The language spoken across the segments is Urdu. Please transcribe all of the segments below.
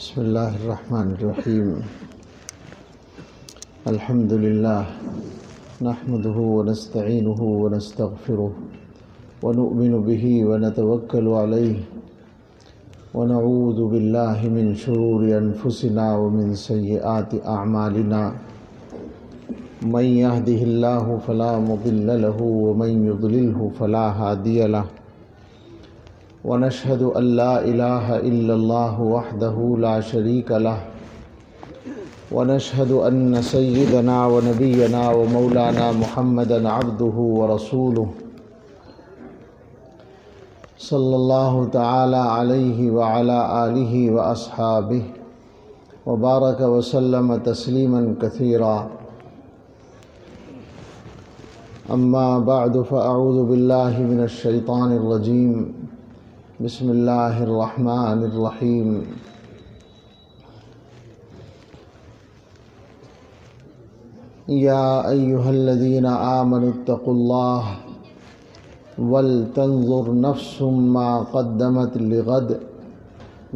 بسم الله الرحمن الرحيم الحمد لله نحمده ونستعينه ونستغفره ونؤمن به ونتوكل عليه ونعوذ بالله من شرور أنفسنا ومن سيئات أعمالنا من يهده الله فلا مضل له ومن يضلله فلا هادي له۔ ونشهد أن لا إله إلا الله وحده لا شريك له. ونشهد أن سيدنا ونبينا ومولانا محمدا عبده ورسوله. صلى الله تعالى عليه وعلى آله وأصحابه وبارك وسلم تسليما كثيرا. أما بعد فأعوذ بالله من الشيطان الرجيم. بسم الله الرحمن الرحيم. يا أيها الذين آمنوا اتقوا الله ولتنظر نفس ما قدمت لغد.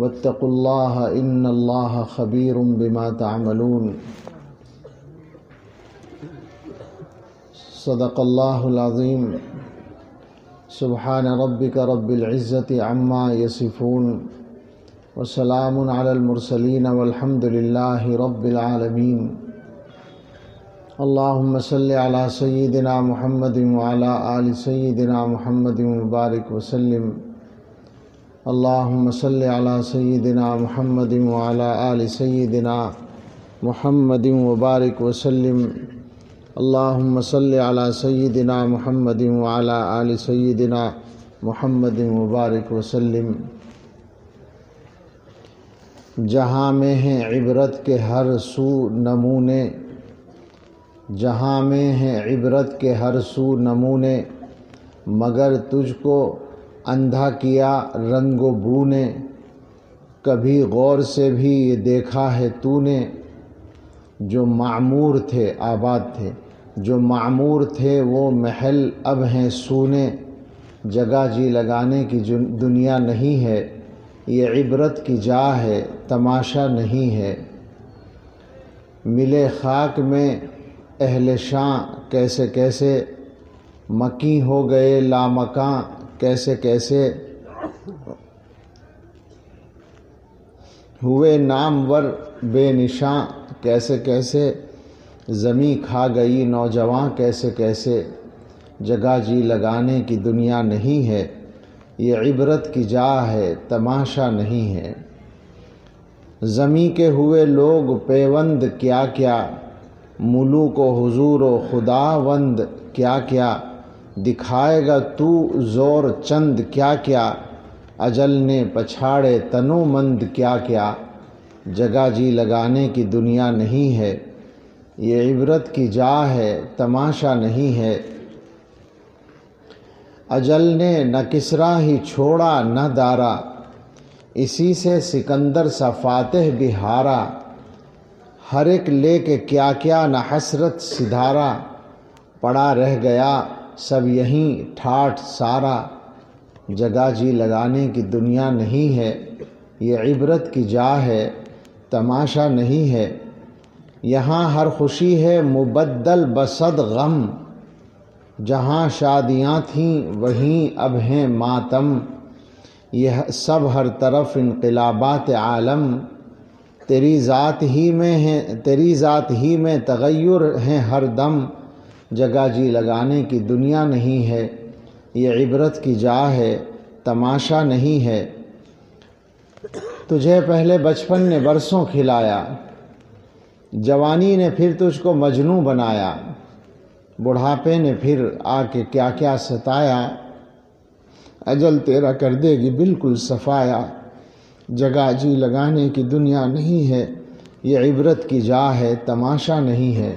واتقوا الله إن الله خبير بما تعملون. صدق الله العظيم. سبحان ربك رب العزة عما يصفون وسلام على المرسلين والحمد لله رب العالمين. اللهم صل على سيدنا محمد وعلى آل سيدنا محمد وبارك وسلم. اللهم صل على سيدنا محمد وعلى آل سيدنا محمد وبارك وسلم. اللهم صل على سيدنا محمد وعلى آل سيدنا محمد مبارک وسلم۔ جہاں میں ہیں عبرت کے ہر سو نمونے، جہاں میں ہیں عبرت کے ہر سو نمونے، مگر تجھ کو اندھا کیا رنگ و بو نے کبھی غور سے بھی یہ دیکھا ہے تو نے، جو معمور تھے، آباد تھے۔ جو معمور تھے وہ محل اب ہیں سونے، جگہ جی لگانے کی دنیا نہیں ہے، یہ عبرت کی جا ہے، تماشا نہیں ہے۔ ملے خاک میں اہل شاں کیسے کیسے، مکی ہو گئے لامکاں کیسے کیسے۔ ہوئے نامور بے نشاں کیسے کیسے۔ زمیں کھا گئی نوجوان کیسے کیسے جگہ جی لگانے کی دنیا نہیں ہے، یہ عبرت کی جا ہے، تماشا نہیں ہے۔ زمیں کے ہوئے لوگ پیوند کیا کیا، ملوک و حضور و خدا وند کیا کیا، دکھائے گا تو زور چند کیا کیا، اجل نے پچھاڑے تنو مند کیا کیا۔ جگہ جی لگانے کی دنیا نہیں ہے۔ یہ عبرت کی جا ہے، تماشا نہیں ہے۔ اجل نے نہ کسرا ہی چھوڑا، نہ دارا۔ اسی سے سکندر سا فاتح بھی ہارا۔ ہر ایک لے کے کیا کیا نہ حسرت سدھارا۔ پڑا رہ گیا، سب یہیں ٹھاٹ سارا۔ جگہ جی لگانے کی دنیا نہیں ہے، یہ عبرت کی جا ہے، تماشا نہیں ہے۔ یہاں ہر خوشی ہے مبدل بصد غم۔ جہاں شادیاں تھیں وہیں اب ہیں ماتم۔ یہ سب ہر طرف انقلابات عالم۔ تیری ذات ہی میں ہیں، تیری ذات ہی میں تغیر ہیں ہر دم۔ جگہ جی لگانے کی دنیا نہیں ہے، یہ عبرت کی جا ہے، تماشا نہیں ہے۔ تجھے پہلے بچپن نے برسوں کھلایا۔ جوانی نے پھر تجھ کو مجنوں بنایا، بڑھاپے نے پھر آ کے کیا کیا ستایا۔ اجل تیرا کر دے گی بالکل صفایا۔ جگہ جی لگانے کی دنیا نہیں ہے، یہ عبرت کی جا ہے، تماشا نہیں ہے۔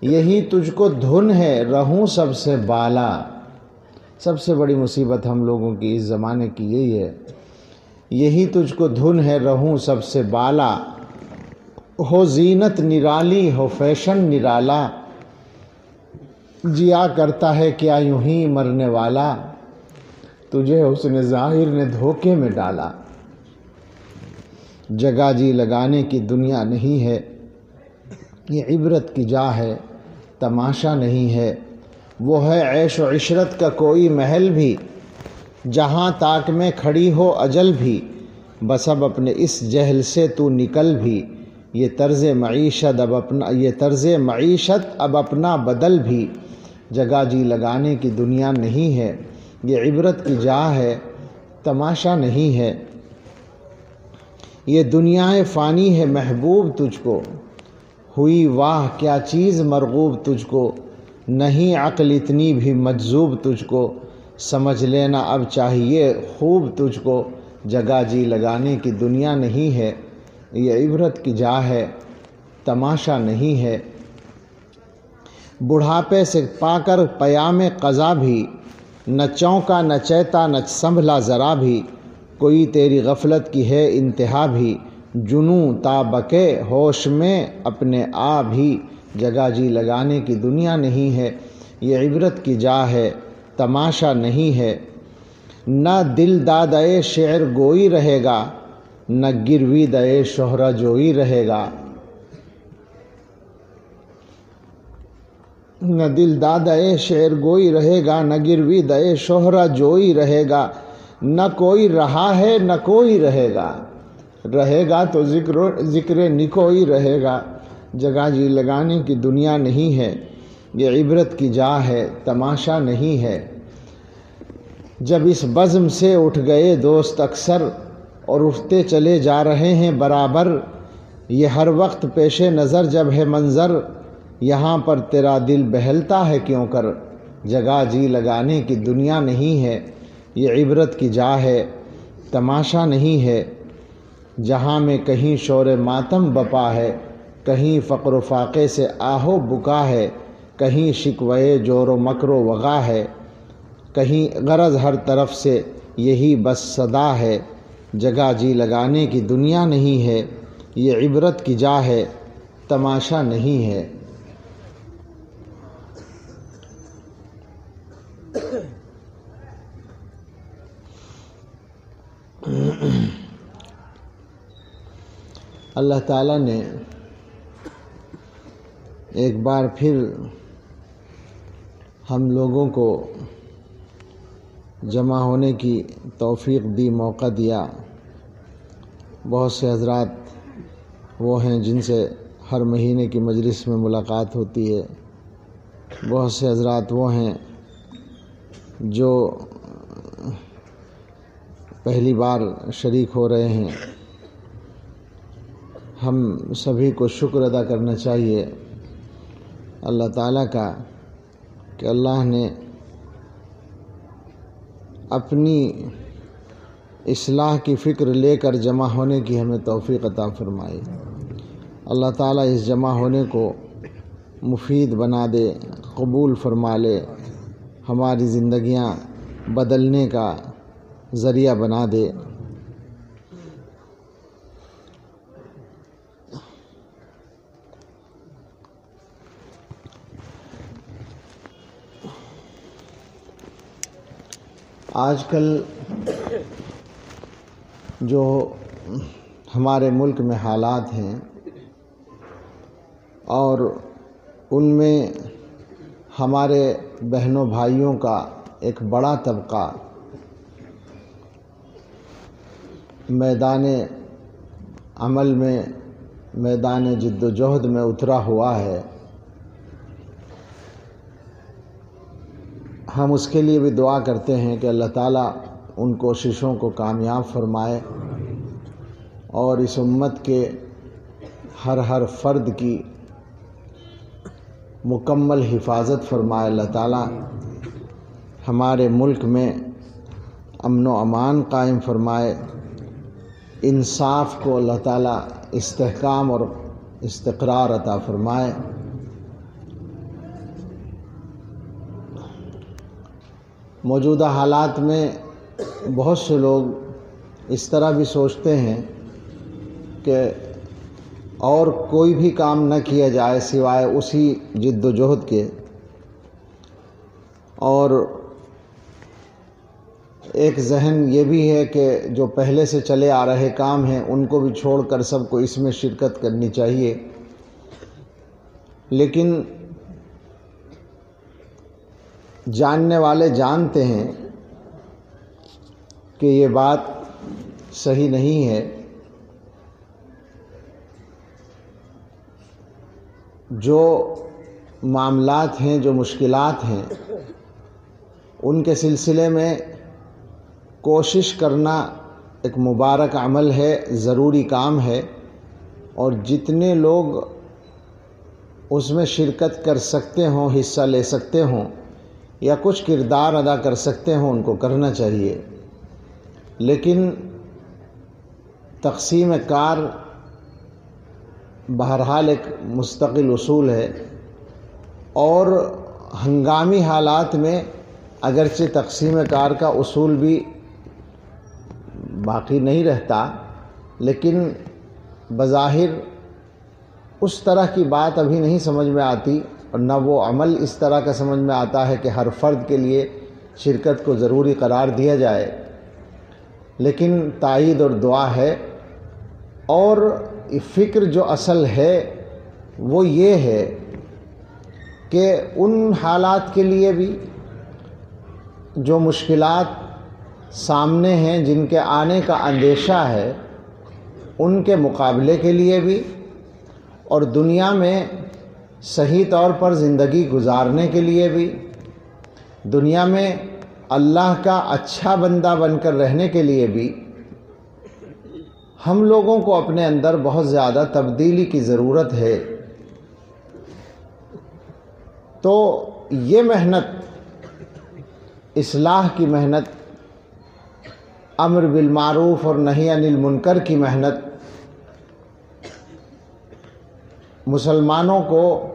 یہی تجھ کو دھن ہے، رہوں سب سے بالا۔ سب سے بڑی مصیبت ہم لوگوں کی اس زمانے کی یہی ہے۔ یہی تجھ کو دھن ہے، رہوں سب سے بالا۔ ہو زینت نرالی، ہو فیشن نرالا۔ جیا کرتا ہے کیا یوں ہی مرنے والا۔ تجھے اس نے ظاہر نے دھوکے میں ڈالا۔ جگہ جی لگانے کی دنیا نہیں ہے۔ یہ عبرت کی جا ہے، تماشا نہیں ہے۔ وہ ہے عیش و عشرت کا کوئی محل بھی۔ جہاں تاک میں کھڑی ہو اجل بھی۔ بسب اپنے اس جہل سے تو نکل بھی۔ یہ طرز معیشت اب اپنا، یہ طرز معیشت اب اپنا بدل بھی جگہ جی لگانے کی دنیا نہیں ہے، یہ عبرت کی جا ہے، تماشا نہیں ہے۔ یہ دنیا فانی ہے، محبوب تجھ کو۔ ہوئی واہ، کیا چیز مرغوب تجھ کو؟ نہیں عقل اتنی بھی مجذوب تجھ کو۔ سمجھ لینا اب چاہیے خوب تجھ کو۔ جگہ جی لگانے کی دنیا نہیں ہے۔ یہ عبرت کی جا ہے، تماشا نہیں ہے۔ بڑھاپے سے پا کر پیام قضا بھی، نہ چونکا، نہ چیتا، نہ سنبھلا ذرا بھی۔ کوئی تیری غفلت کی ہے انتہا بھی، جنوں تا بکے ہوش میں اپنے آ بھی۔ جگہ جی لگانے کی دنیا نہیں ہے، یہ عبرت کی جا ہے، تماشا نہیں ہے۔ نہ دل دادے شعر گوئی رہے گا نہ گروی دے شہرہ جوئی رہے گا۔ نہ دل دادے شعر گوئی رہے گا، نہ گروی دے شہرہ جوئی رہے گا۔ نہ کوئی رہا ہے، نہ کوئی رہے گا۔ رہے گا تو ذکر ذکر نکوئی رہے گا۔ جگہ جی لگانے کی دنیا نہیں ہے، یہ عبرت کی جا ہے، تماشا نہیں ہے۔ جب اس بزم سے اٹھ گئے دوست اکثر اور اٹھتے چلے جا رہے ہیں برابر۔ یہ ہر وقت پیش نظر جب ہے منظر، یہاں پر تیرا دل بہلتا ہے کیوں کر؟ جگہ جی لگانے کی دنیا نہیں ہے، یہ عبرت کی جا ہے، تماشا نہیں ہے۔ جہاں میں کہیں شور ماتم بپا ہے، کہیں فقر و فاقے سے آہو بکا ہے، کہیں شکوے جور و مکر و وغا ہے۔ کہیں غرض ہر طرف سے یہی بس صدا ہے۔ جگہ جی لگانے کی دنیا نہیں ہے، یہ عبرت کی جا ہے، تماشا نہیں ہے۔ اللہ تعالیٰ نے ایک بار پھر ہم لوگوں کو جمع ہونے کی توفیق دی، موقع دیا۔ بہت سے حضرات وہ ہیں جن سے ہر مہینے کی مجلس میں ملاقات ہوتی ہے۔ بہت سے حضرات وہ ہیں جو پہلی بار شریک ہو رہے ہیں۔ ہم سبھی کو شکر ادا کرنا چاہیے اللہ تعالیٰ کا کہ اللہ نے اپنی اصلاح کی فکر لے کر جمع ہونے کی ہمیں توفیق عطا فرمائی اللہ تعالیٰ اس جمع ہونے کو مفید بنا دے، قبول فرما لے۔ ہماری زندگیاں بدلنے کا ذریعہ بنا دے۔ آج کل جو ہمارے ملک میں حالات ہیں اور ان میں ہمارے بہنوں بھائیوں کا ایک بڑا طبقہ میدان عمل میں، میدان جد و جہد میں اترا ہوا ہے۔ ہم اس کے لیے بھی دعا کرتے ہیں کہ اللہ تعالیٰ ان کوششوں کو کامیاب فرمائے اور اس امت کے ہر ہر فرد کی مکمل حفاظت فرمائے۔ اللہ تعالیٰ ہمارے ملک میں امن و امان قائم فرمائے۔ انصاف کو اللہ تعالیٰ استحکام اور استقرار عطا فرمائے۔ موجودہ حالات میں بہت سے لوگ اس طرح بھی سوچتے ہیں کہ اور کوئی بھی کام نہ کیا جائے سوائے اسی جد و جہد کے۔ اور ایک ذہن یہ بھی ہے کہ جو پہلے سے چلے آ رہے کام ہیں، ان کو بھی چھوڑ کر سب کو اس میں شرکت کرنی چاہیے۔ لیکن جاننے والے جانتے ہیں کہ یہ بات صحیح نہیں ہے، جو معاملات ہیں، جو مشکلات ہیں، ان کے سلسلے میں کوشش کرنا ایک مبارک عمل ہے، ضروری کام ہے، اور جتنے لوگ اس میں شرکت کر سکتے ہوں، حصہ لے سکتے ہوں یا کچھ کردار ادا کر سکتے ہوں، ان کو کرنا چاہیے۔ لیکن تقسیم کار بہرحال ایک مستقل اصول ہے۔ اور ہنگامی حالات میں اگرچہ تقسیم کار کا اصول بھی باقی نہیں رہتا، لیکن بظاہر اس طرح کی بات ابھی نہیں سمجھ میں آتی۔ اور نہ وہ عمل اس طرح کا سمجھ میں آتا ہے کہ ہر فرد کے لیے شرکت کو ضروری قرار دیا جائے۔ لیکن تائید اور دعا ہے۔ اور فکر جو اصل ہے وہ یہ ہے کہ ان حالات کے لیے بھی جو مشکلات سامنے ہیں، جن کے آنے کا اندیشہ ہے، ان کے مقابلے کے لیے بھی اور دنیا میں صحیح طور پر زندگی گزارنے کے لیے بھی، دنیا میں اللہ کا اچھا بندہ بن کر رہنے کے لیے بھی ہم لوگوں کو اپنے اندر بہت زیادہ تبدیلی کی ضرورت ہے۔ تو یہ محنت، اصلاح کی محنت، امر بالمعروف اور نہیں انل منکر کی محنت، مسلمانوں کو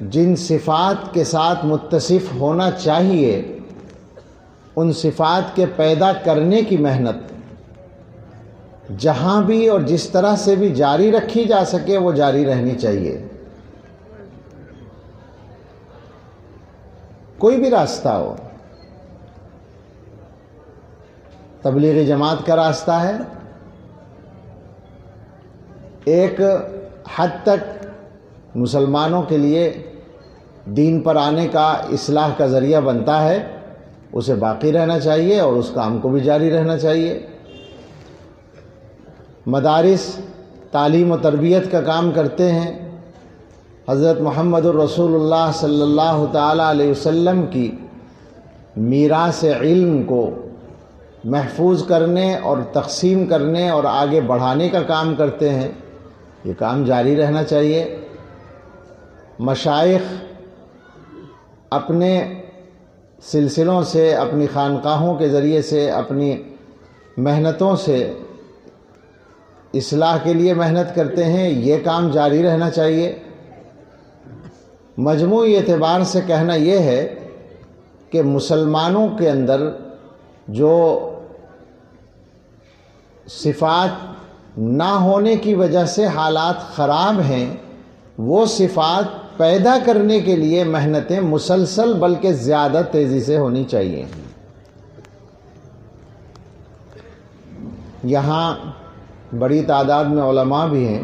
جن صفات کے ساتھ متصف ہونا چاہیے، ان صفات کے پیدا کرنے کی محنت، جہاں بھی اور جس طرح سے بھی جاری رکھی جا سکے، وہ جاری رہنی چاہیے۔ کوئی بھی راستہ ہو، تبلیغی جماعت کا راستہ ہے۔ ایک حد تک مسلمانوں کے لیے دین پر آنے کا اصلاح کا ذریعہ بنتا ہے، اسے باقی رہنا چاہیے اور اس کام کو بھی جاری رہنا چاہیے۔ مدارس، تعلیم و تربیت کا کام کرتے ہیں۔ حضرت محمد الرسول اللہ صلی اللہ تعالیٰ علیہ وسلم کی میراث علم کو محفوظ کرنے اور تقسیم کرنے اور آگے بڑھانے کا کام کرتے ہیں۔ یہ کام جاری رہنا چاہیے۔ مشائق اپنے سلسلوں سے، اپنی خانقاہوں کے ذریعے سے، اپنی محنتوں سے اصلاح کے لیے محنت کرتے ہیں، یہ کام جاری رہنا چاہیے۔ مجموعی اعتبار سے کہنا یہ ہے کہ مسلمانوں کے اندر جو صفات نہ ہونے کی وجہ سے حالات خراب ہیں، وہ صفات پیدا کرنے کے لیے محنتیں مسلسل بلکہ زیادہ تیزی سے ہونی چاہیے۔ یہاں بڑی تعداد میں علماء بھی ہیں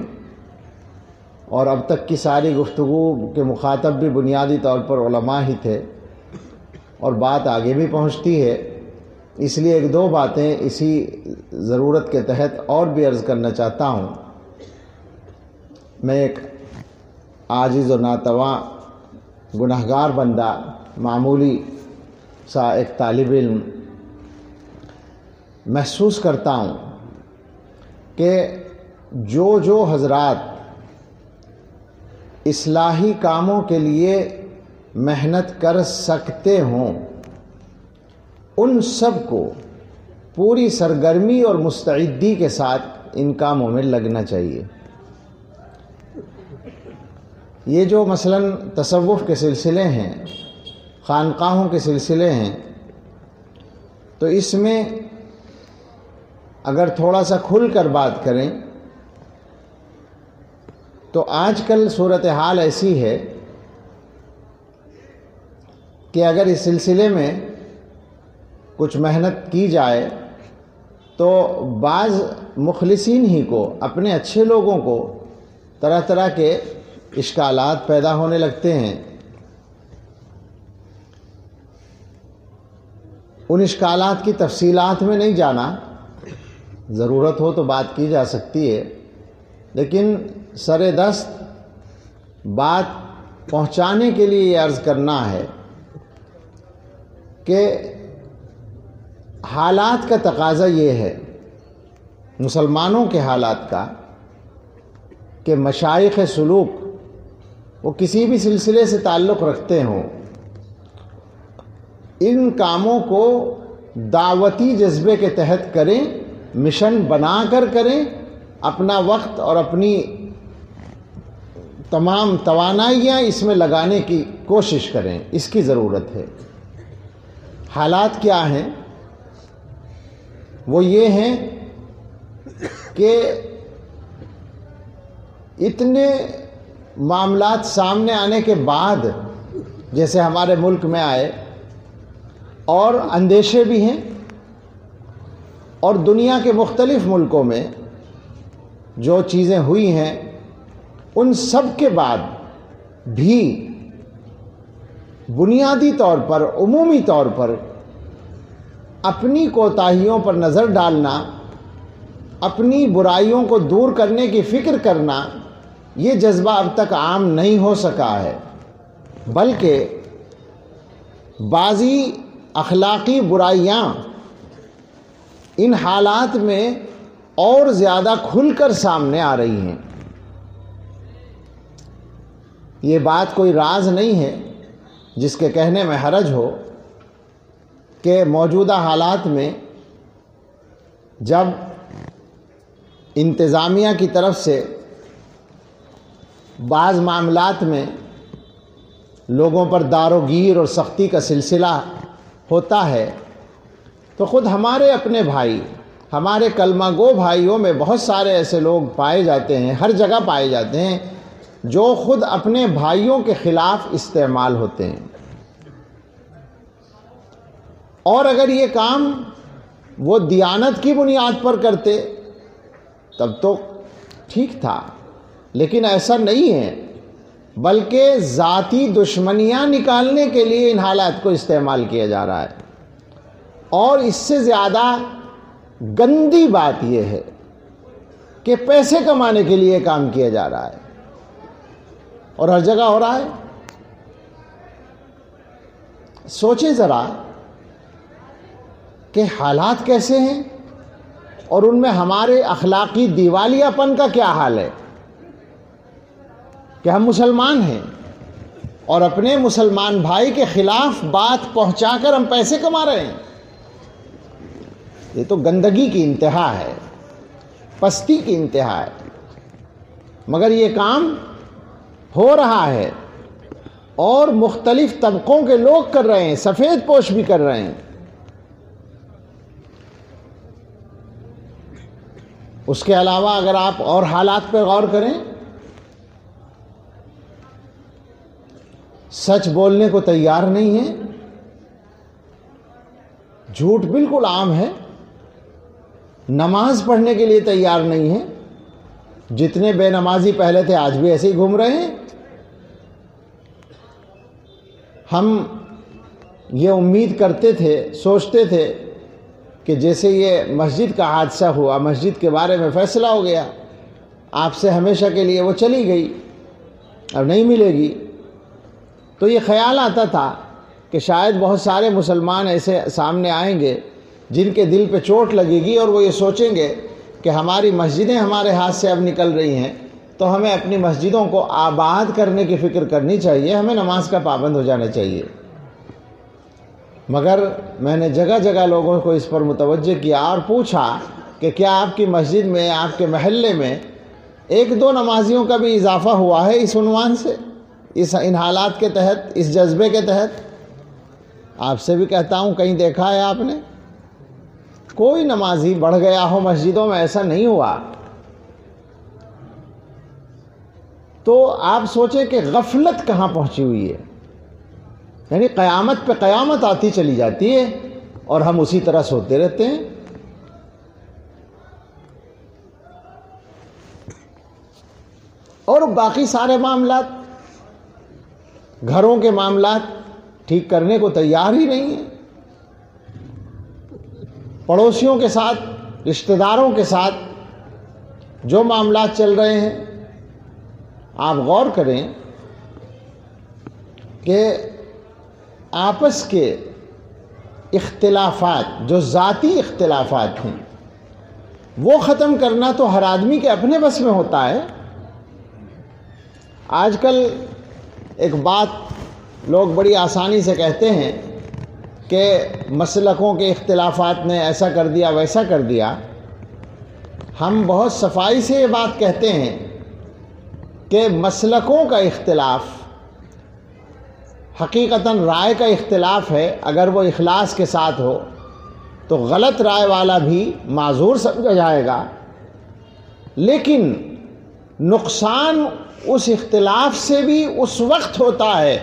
اور اب تک کی ساری گفتگو کے مخاطب بھی بنیادی طور پر علماء ہی تھے اور بات آگے بھی پہنچتی ہے۔ اس لیے ایک دو باتیں اسی ضرورت کے تحت اور بھی عرض کرنا چاہتا ہوں۔ میں ایک عاجز و ناتواں گنہگار بندہ، معمولی سا ایک طالب علم محسوس کرتا ہوں کہ جو جو حضرات اصلاحی کاموں کے لیے محنت کر سکتے ہوں، ان سب کو پوری سرگرمی اور مستعدی کے ساتھ ان کاموں میں لگنا چاہیے۔ یہ جو مثلا تصوف کے سلسلے ہیں، خانقاہوں کے سلسلے ہیں، تو اس میں اگر تھوڑا سا کھل کر بات کریں، تو آج کل صورت حال ایسی ہے کہ اگر اس سلسلے میں کچھ محنت کی جائے، تو بعض مخلصین ہی کو، اپنے اچھے لوگوں کو طرح طرح کے اشکالات پیدا ہونے لگتے ہیں۔ ان اشکالات کی تفصیلات میں نہیں جانا۔ ضرورت ہو تو بات کی جا سکتی ہے، لیکن سر دست بات پہنچانے کے لیے یہ عرض کرنا ہے کہ حالات کا تقاضا یہ ہے، مسلمانوں کے حالات کا، کہ مشائق سلوک وہ کسی بھی سلسلے سے تعلق رکھتے ہوں۔ ان کاموں کو دعوتی جذبے کے تحت کریں، مشن بنا کر کریں، اپنا وقت اور اپنی تمام توانائیاں اس میں لگانے کی کوشش کریں۔ اس کی ضرورت ہے۔ حالات کیا ہیں؟ وہ یہ ہیں کہ اتنے معاملات سامنے آنے کے بعد جیسے ہمارے ملک میں آئے، اور اندیشے بھی ہیں، اور دنیا کے مختلف ملکوں میں جو چیزیں ہوئی ہیں، ان سب کے بعد بھی بنیادی طور پر، عمومی طور پر اپنی کوتاہیوں پر نظر ڈالنا، اپنی برائیوں کو دور کرنے کی فکر کرنا یہ جذبہ اب تک عام نہیں ہو سکا ہے، بلکہ بعضی اخلاقی برائیاں ان حالات میں اور زیادہ کھل کر سامنے آ رہی ہیں۔ یہ بات کوئی راز نہیں ہے جس کے کہنے میں حرج ہو کہ موجودہ حالات میں جب انتظامیہ کی طرف سے بعض معاملات میں لوگوں پر دار و گیر اور سختی کا سلسلہ ہوتا ہے، تو خود ہمارے اپنے بھائی، ہمارے کلمہ گو بھائیوں میں بہت سارے ایسے لوگ پائے جاتے ہیں، ہر جگہ پائے جاتے ہیں، جو خود اپنے بھائیوں کے خلاف استعمال ہوتے ہیں۔ اور اگر یہ کام وہ دیانت کی بنیاد پر کرتے، تب تو ٹھیک تھا۔ لیکن ایسا نہیں ہے، بلکہ ذاتی دشمنیاں نکالنے کے لیے ان حالات کو استعمال کیا جا رہا ہے۔ اور اس سے زیادہ گندی بات یہ ہے کہ پیسے کمانے کے لیے کام کیا جا رہا ہے۔ اور ہر جگہ ہو رہا ہے۔ سوچیں ذرا کہ حالات کیسے ہیں اور ان میں ہمارے اخلاقی دیوالیہ پن کا کیا حال ہے۔ کہ ہم مسلمان ہیں اور اپنے مسلمان بھائی کے خلاف بات پہنچا کر ہم پیسے کما رہے ہیں۔ یہ تو گندگی کی انتہا ہے، پستی کی انتہا ہے۔ مگر یہ کام ہو رہا ہے اور مختلف طبقوں کے لوگ کر رہے ہیں، سفید پوش بھی کر رہے ہیں۔ اس کے علاوہ اگر آپ اور حالات پہ غور کریں سچ بولنے کو تیار نہیں ہے۔ جھوٹ بالکل عام ہے۔ نماز پڑھنے کے لیے تیار نہیں ہے۔ جتنے بے نمازی پہلے تھے، آج بھی ایسے ہی گھوم رہے ہیں۔ ہم یہ امید کرتے تھے، سوچتے تھے کہ جیسے یہ مسجد کا حادثہ ہوا، مسجد کے بارے میں فیصلہ ہو گیا، آپ سے ہمیشہ کے لیے وہ چلی گئی، اب نہیں ملے گی۔ تو یہ خیال آتا تھا کہ شاید بہت سارے مسلمان ایسے سامنے آئیں گے جن کے دل پہ چوٹ لگے گی اور وہ یہ سوچیں گے کہ ہماری مسجدیں ہمارے ہاتھ سے اب نکل رہی ہیں، تو ہمیں اپنی مسجدوں کو آباد کرنے کی فکر کرنی چاہیے، ہمیں نماز کا پابند ہو جانا چاہیے۔ مگر میں نے جگہ جگہ لوگوں کو اس پر متوجہ کیا اور پوچھا کہ کیا آپ کی مسجد میں، آپ کے محلے میں ایک دو نمازیوں کا بھی اضافہ ہوا ہے اس عنوان سے؟ اس ان حالات کے تحت، اس جذبے کے تحت، آپ سے بھی کہتا ہوں، کہیں دیکھا ہے آپ نے؟ کوئی نمازی بڑھ گیا ہو مسجدوں میں، ایسا نہیں ہوا۔ تو آپ سوچیں کہ غفلت کہاں پہنچی ہوئی ہے؟ یعنی قیامت پہ قیامت آتی چلی جاتی ہے اور ہم اسی طرح سوتے رہتے ہیں۔ اور باقی سارے معاملات گھروں کے معاملات ٹھیک کرنے کو تیار ہی نہیں ہیں۔ پڑوسیوں کے ساتھ، رشتہ داروں کے ساتھ جو معاملات چل رہے ہیں، آپ غور کریں کہ آپس کے اختلافات، جو ذاتی اختلافات ہیں، وہ ختم کرنا تو ہر آدمی کے اپنے بس میں ہوتا ہے۔ آج کل ایک بات لوگ بڑی آسانی سے کہتے ہیں کہ مسلکوں کے اختلافات نے ایسا کر دیا، ویسا کر دیا۔ ہم بہت صفائی سے یہ بات کہتے ہیں کہ مسلکوں کا اختلاف حقیقتاً رائے کا اختلاف ہے۔ اگر وہ اخلاص کے ساتھ ہو تو غلط رائے والا بھی معذور سمجھا جائے گا۔ لیکن نقصان اس اختلاف سے بھی اس وقت ہوتا ہے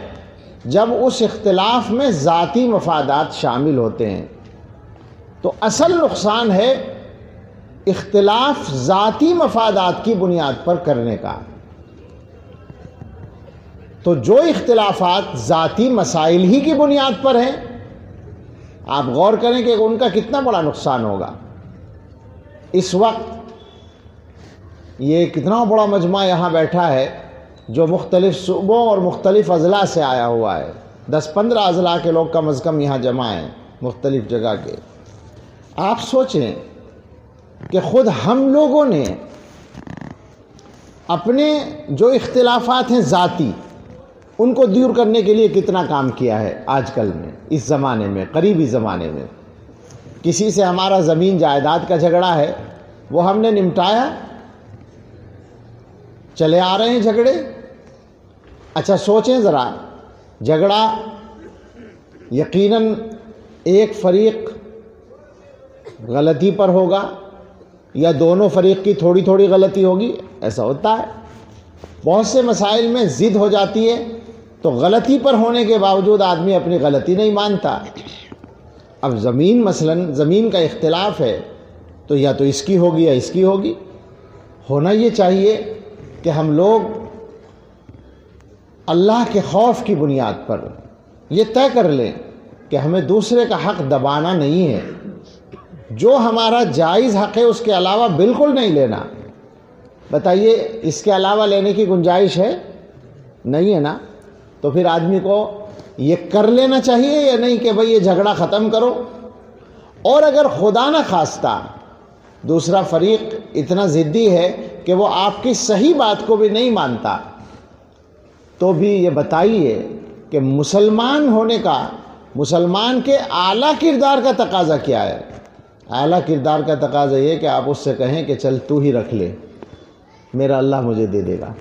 جب اس اختلاف میں ذاتی مفادات شامل ہوتے ہیں۔ تو اصل نقصان ہے اختلاف ذاتی مفادات کی بنیاد پر کرنے کا۔ تو جو اختلافات ذاتی مسائل ہی کی بنیاد پر ہیں، آپ غور کریں کہ ان کا کتنا بڑا نقصان ہوگا۔ اس وقت یہ کتنا بڑا مجمع یہاں بیٹھا ہے جو مختلف صوبوں اور مختلف اضلاع سے آیا ہوا ہے۔ دس پندرہ اضلاع کے لوگ کم از کم یہاں جمع ہیں مختلف جگہ کے۔ آپ سوچیں کہ خود ہم لوگوں نے اپنے جو اختلافات ہیں ذاتی، ان کو دور کرنے کے لیے کتنا کام کیا ہے آج کل میں، اس زمانے میں، قریبی زمانے میں۔ کسی سے ہمارا زمین جائیداد کا جھگڑا ہے، وہ ہم نے نمٹایا چلے آ رہے ہیں جھگڑے؟ اچھا سوچیں ذرا۔ جھگڑا یقیناً ایک فریق غلطی پر ہوگا یا دونوں فریق کی تھوڑی تھوڑی غلطی ہوگی؟ ایسا ہوتا ہے۔ بہت سے مسائل میں ضد ہو جاتی ہے، تو غلطی پر ہونے کے باوجود آدمی اپنی غلطی نہیں مانتا۔ اب زمین مثلا، زمین کا اختلاف ہے، تو یا تو اس کی ہوگی یا اس کی ہوگی۔ ہونا یہ چاہیے کہ ہم لوگ اللہ کے خوف کی بنیاد پر یہ طے کر لیں کہ ہمیں دوسرے کا حق دبانا نہیں ہے۔ جو ہمارا جائز حق ہے اس کے علاوہ بالکل نہیں لینا۔ بتائیے، اس کے علاوہ لینے کی گنجائش ہے؟ نہیں ہے نا؟ تو پھر آدمی کو یہ کر لینا چاہیے یا نہیں کہ بھئی یہ جھگڑا ختم کرو؟ اور اگر خدا نہ خواستہ دوسرا فریق اتنا ضدی ہے کہ وہ آپ کی صحیح بات کو بھی نہیں مانتا۔ تو بھی یہ بتائیے کہ مسلمان ہونے کا، مسلمان کے اعلیٰ کردار کا تقاضا کیا ہے؟ اعلیٰ کردار کا تقاضا یہ کہ آپ اس سے کہیں کہ چل تو ہی رکھ لے، میرا اللہ مجھے دے دے گا۔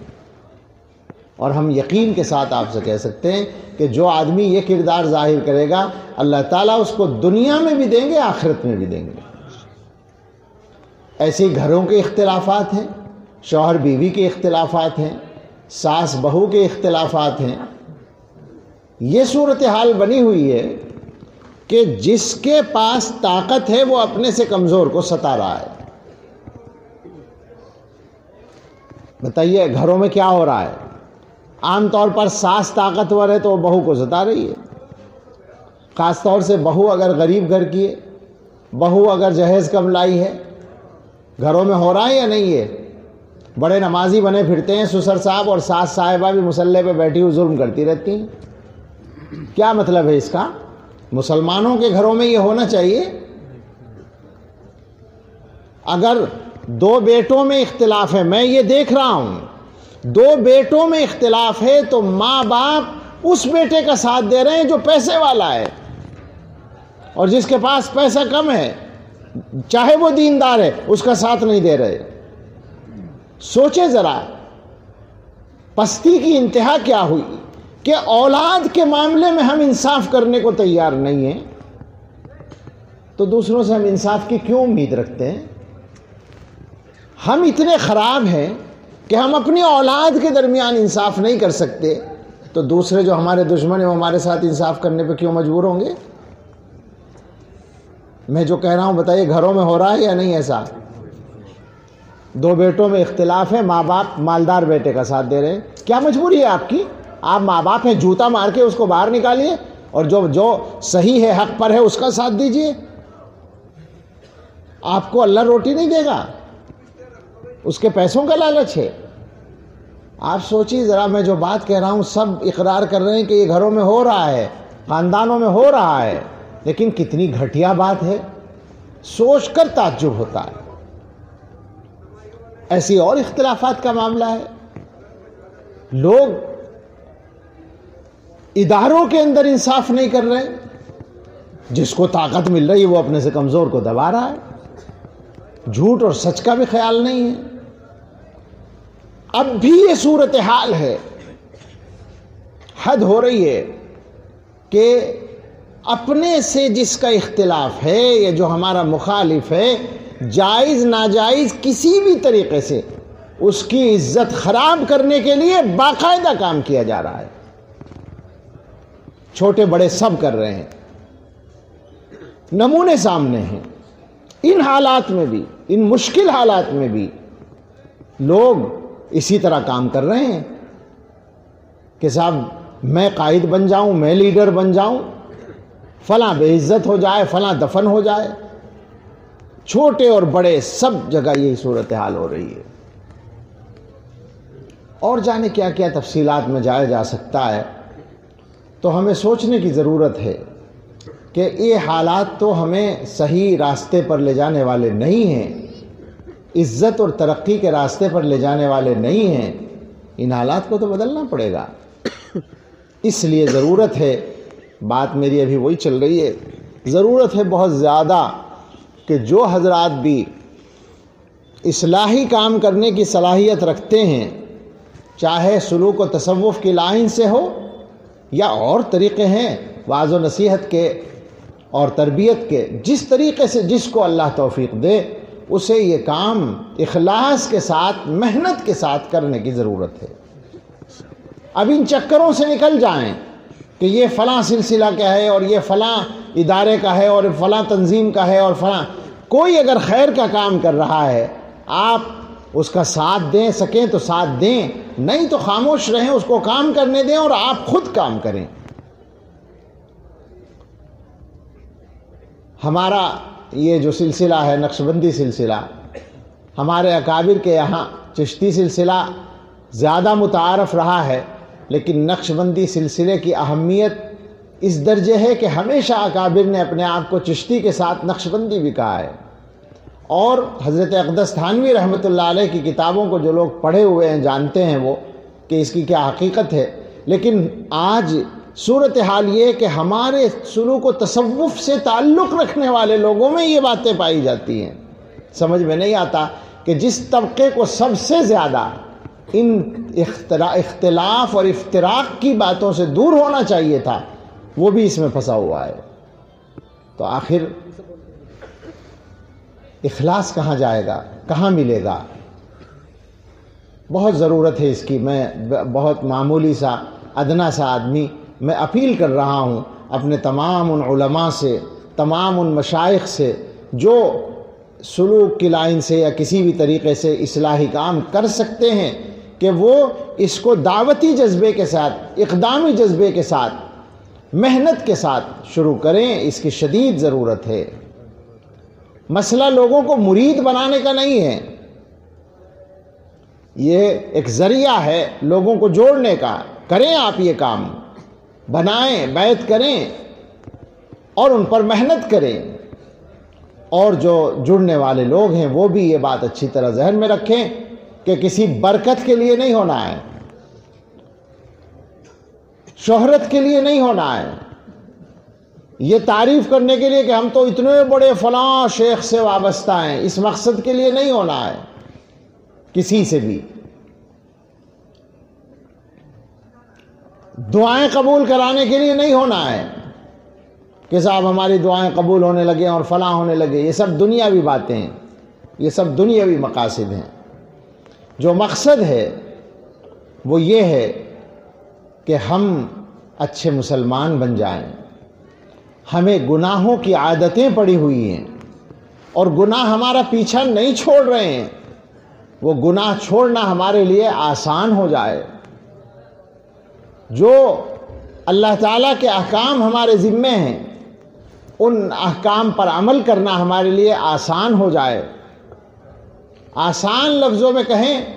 اور ہم یقین کے ساتھ آپ سے کہہ سکتے ہیں کہ جو آدمی یہ کردار ظاہر کرے گا، اللہ تعالیٰ اس کو دنیا میں بھی دیں گے، آخرت میں بھی دیں گے۔ ایسے گھروں کے اختلافات ہیں۔ شوہر بیوی کے اختلافات ہیں، ساس بہو کے اختلافات ہیں۔ یہ صورتحال بنی ہوئی ہے کہ جس کے پاس طاقت ہے، وہ اپنے سے کمزور کو ستا رہا ہے۔ بتائیے، گھروں میں کیا ہو رہا ہے؟ عام طور پر ساس طاقتور ہے تو وہ بہو کو ستا رہی ہے۔ خاص طور سے بہو اگر غریب گھر کی ہے، بہو اگر جہیز کم لائی ہے، گھروں میں ہو رہا ہے یا نہیں ہے؟ بڑے نمازی بنے پھرتے ہیں، سسر صاحب اور ساس صاحبہ بھی مسلح پہ بیٹھی ہوئی ظلم کرتی رہتی ہیں۔ کیا مطلب ہے اس کا؟ مسلمانوں کے گھروں میں یہ ہونا چاہیے۔ اگر دو بیٹوں میں اختلاف ہے، میں یہ دیکھ رہا ہوں، دو بیٹوں میں اختلاف ہے تو ماں باپ اس بیٹے کا ساتھ دے رہے ہیں جو پیسے والا ہے۔ اور جس کے پاس پیسہ کم ہے، چاہے وہ دیندار ہے، اس کا ساتھ نہیں دے رہے۔ سوچے ذرا، پستی کی انتہا کیا ہوئی؟ کہ اولاد کے معاملے میں ہم انصاف کرنے کو تیار نہیں ہیں، تو دوسروں سے ہم انصاف کی کیوں امید رکھتے ہیں؟ ہم اتنے خراب ہیں کہ ہم اپنی اولاد کے درمیان انصاف نہیں کر سکتے، تو دوسرے جو ہمارے دشمن ہیں، وہ ہمارے ساتھ انصاف کرنے پہ کیوں مجبور ہوں گے؟ میں جو کہہ رہا ہوں، بتائیے گھروں میں ہو رہا ہے یا نہیں ایسا؟ دو بیٹوں میں اختلاف ہے، ماں باپ مالدار بیٹے کا ساتھ دے رہے ہیں۔ کیا مجبوری ہے آپ کی؟ آپ ماں باپ ہیں، جوتا مار کے اس کو باہر نکالیے اور جو جو صحیح ہے، حق پر ہے، اس کا ساتھ دیجیے۔ آپ کو اللہ روٹی نہیں دے گا۔ اس کے پیسوں کا لالچ ہے۔ آپ سوچیے ذرا، میں جو بات کہہ رہا ہوں، سب اقرار کر رہے ہیں کہ یہ گھروں میں ہو رہا ہے، خاندانوں میں ہو رہا ہے، لیکن کتنی گھٹیا بات ہے۔ سوچ کر تعجب ہوتا ہے۔ ایسی اور اختلافات کا معاملہ ہے۔ لوگ اداروں کے اندر انصاف نہیں کر رہے جس کو طاقت مل رہی ہے وہ اپنے سے کمزور کو دبا رہا ہے۔ جھوٹ اور سچ کا بھی خیال نہیں ہے۔ اب بھی یہ صورتحال ہے۔ حد ہو رہی ہے کہ اپنے سے جس کا اختلاف ہے یا جو ہمارا مخالف ہے جائز ناجائز کسی بھی طریقے سے اس کی عزت خراب کرنے کے لیے باقاعدہ کام کیا جا رہا ہے۔ چھوٹے بڑے سب کر رہے ہیں۔ نمونے سامنے ہیں۔ ان حالات میں بھی، ان مشکل حالات میں بھی لوگ اسی طرح کام کر رہے ہیں کہ صاحب، میں قائد بن جاؤں، میں لیڈر بن جاؤں، فلاں بے عزت ہو جائے، فلاں دفن ہو جائے۔ چھوٹے اور بڑے سب جگہ یہی صورتحال ہو رہی ہے۔ اور جانے کیا کیا تفصیلات میں جایا جا سکتا ہے، تو ہمیں سوچنے کی ضرورت ہے کہ یہ حالات تو ہمیں صحیح راستے پر لے جانے والے نہیں ہیں، عزت اور ترقی کے راستے پر لے جانے والے نہیں ہیں، ان حالات کو تو بدلنا پڑے گا۔ اس لیے ضرورت ہے، بات میری ابھی وہی چل رہی ہے، ضرورت ہے بہت زیادہ کہ جو حضرات بھی اصلاحی کام کرنے کی صلاحیت رکھتے ہیں، چاہے سلوک و تصوف کی لائن سے ہو یا اور طریقے ہیں بعض و نصیحت کے اور تربیت کے، جس طریقے سے جس کو اللہ توفیق دے، اسے یہ کام اخلاص کے ساتھ، محنت کے ساتھ کرنے کی ضرورت ہے۔ اب ان چکروں سے نکل جائیں کہ یہ فلاں سلسلہ کا ہے اور یہ فلاں ادارے کا ہے اور فلاں تنظیم کا ہے اور فلاں۔ کوئی اگر خیر کا کام کر رہا ہے، آپ اس کا ساتھ دیں، سکیں تو ساتھ دیں۔ نہیں تو خاموش رہیں، اس کو کام کرنے دیں اور آپ خود کام کریں۔ ہمارا یہ جو سلسلہ ہے نقش بندی سلسلہ، ہمارے اکابر کے یہاں چشتی سلسلہ زیادہ متعارف رہا ہے، لیکن نقش بندی سلسلے کی اہمیت اس درجے ہے کہ ہمیشہ اکابر نے اپنے آپ کو چشتی کے ساتھ نقش بندی بھی کہا ہے۔ اور حضرت اقدس تھانوی رحمۃ اللہ علیہ کی کتابوں کو جو لوگ پڑھے ہوئے ہیں، جانتے ہیں وہ کہ اس کی کیا حقیقت ہے۔ لیکن آج صورت حال یہ کہ ہمارے سلوک و تصوف سے تعلق رکھنے والے لوگوں میں یہ باتیں پائی جاتی ہیں۔ سمجھ میں نہیں آتا کہ جس طبقے کو سب سے زیادہ ان اختلاف اور افتراق کی باتوں سے دور ہونا چاہیے تھا وہ بھی اس میں پھنسا ہوا ہے۔ تو آخر اخلاص کہاں جائے گا؟ کہاں ملے گا؟ بہت ضرورت ہے اس کی۔ میں بہت معمولی سا، ادنا سا آدمی میں اپیل کر رہا ہوں اپنے تمام ان علماء سے، تمام ان مشائق سے، جو سلوک کی لائن سے یا کسی بھی طریقے سے اصلاحی کام کر سکتے ہیں کہ وہ اس کو دعوتی جذبے کے ساتھ، اقدامی جذبے کے ساتھ محنت کے ساتھ شروع کریں، اس کی شدید ضرورت ہے۔ مسئلہ لوگوں کو مرید بنانے کا نہیں ہے۔ یہ ایک ذریعہ ہے لوگوں کو جوڑنے کا۔ کریں آپ یہ کام۔ بنائیں بیت کریں اور ان پر محنت کریں۔ اور جو جڑنے والے لوگ ہیں، وہ بھی یہ بات اچھی طرح ذہن میں رکھیں کہ کسی برکت کے لیے نہیں ہونا ہے۔ شہرت کے لیے نہیں ہونا ہے۔ یہ تعریف کرنے کے لیے کہ ہم تو اتنے بڑے فلاں شیخ سے وابستہ ہیں، اس مقصد کے لیے نہیں ہونا ہے۔ کسی سے بھی۔ دعائیں قبول کرانے کے لیے نہیں ہونا ہے۔ کہ صاحب ہماری دعائیں قبول ہونے لگے اور فلاں ہونے لگے، یہ سب دنیاوی باتیں ہیں۔ یہ سب دنیاوی مقاصد ہیں۔ جو مقصد ہے وہ یہ ہے کہ ہم اچھے مسلمان بن جائیں۔ ہمیں گناہوں کی عادتیں پڑی ہوئی ہیں اور گناہ ہمارا پیچھا نہیں چھوڑ رہے ہیں۔ وہ گناہ چھوڑنا ہمارے لیے آسان ہو جائے۔ جو اللہ تعالیٰ کے احکام ہمارے ذمے ہیں، ان احکام پر عمل کرنا ہمارے لیے آسان ہو جائے۔ آسان لفظوں میں کہیں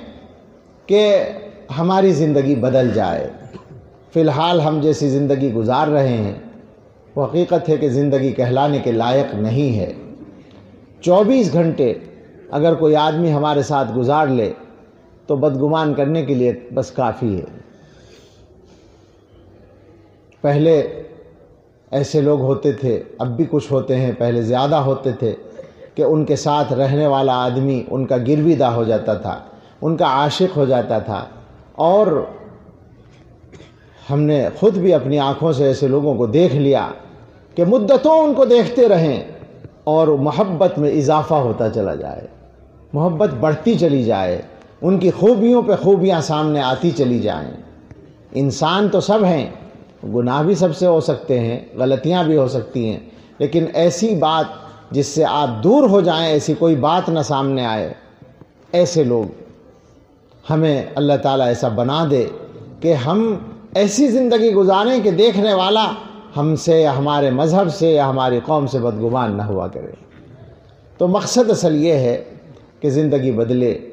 کہ ہماری زندگی بدل جائے۔ فی الحال ہم جیسی زندگی گزار رہے ہیں، وہ حقیقت ہے کہ زندگی کہلانے کے لائق نہیں ہے۔ چوبیس گھنٹے اگر کوئی آدمی ہمارے ساتھ گزار لے، تو بدگمان کرنے کے لیے بس کافی ہے۔ پہلے ایسے لوگ ہوتے تھے، اب بھی کچھ ہوتے ہیں، پہلے زیادہ ہوتے تھے کہ ان کے ساتھ رہنے والا آدمی ان کا گرویدہ ہو جاتا تھا، ان کا عاشق ہو جاتا تھا اور ہم نے خود بھی اپنی آنکھوں سے ایسے لوگوں کو دیکھ لیا کہ مدتوں ان کو دیکھتے رہیں اور محبت میں اضافہ ہوتا چلا جائے۔ محبت بڑھتی چلی جائے، ان کی خوبیوں پہ خوبیاں سامنے آتی چلی جائیں۔ انسان تو سب ہیں، گناہ بھی سب سے ہو سکتے ہیں، غلطیاں بھی ہو سکتی ہیں، لیکن ایسی بات جس سے آپ دور ہو جائیں، ایسی کوئی بات نہ سامنے آئے۔ ایسے لوگ ہمیں اللہ تعالیٰ ایسا بنا دے کہ ہم ایسی زندگی گزاریں کہ دیکھنے والا ہم سے یا ہمارے مذہب سے یا ہماری قوم سے بدگمان نہ ہوا کرے۔ تو مقصد اصل یہ ہے کہ زندگی بدلے،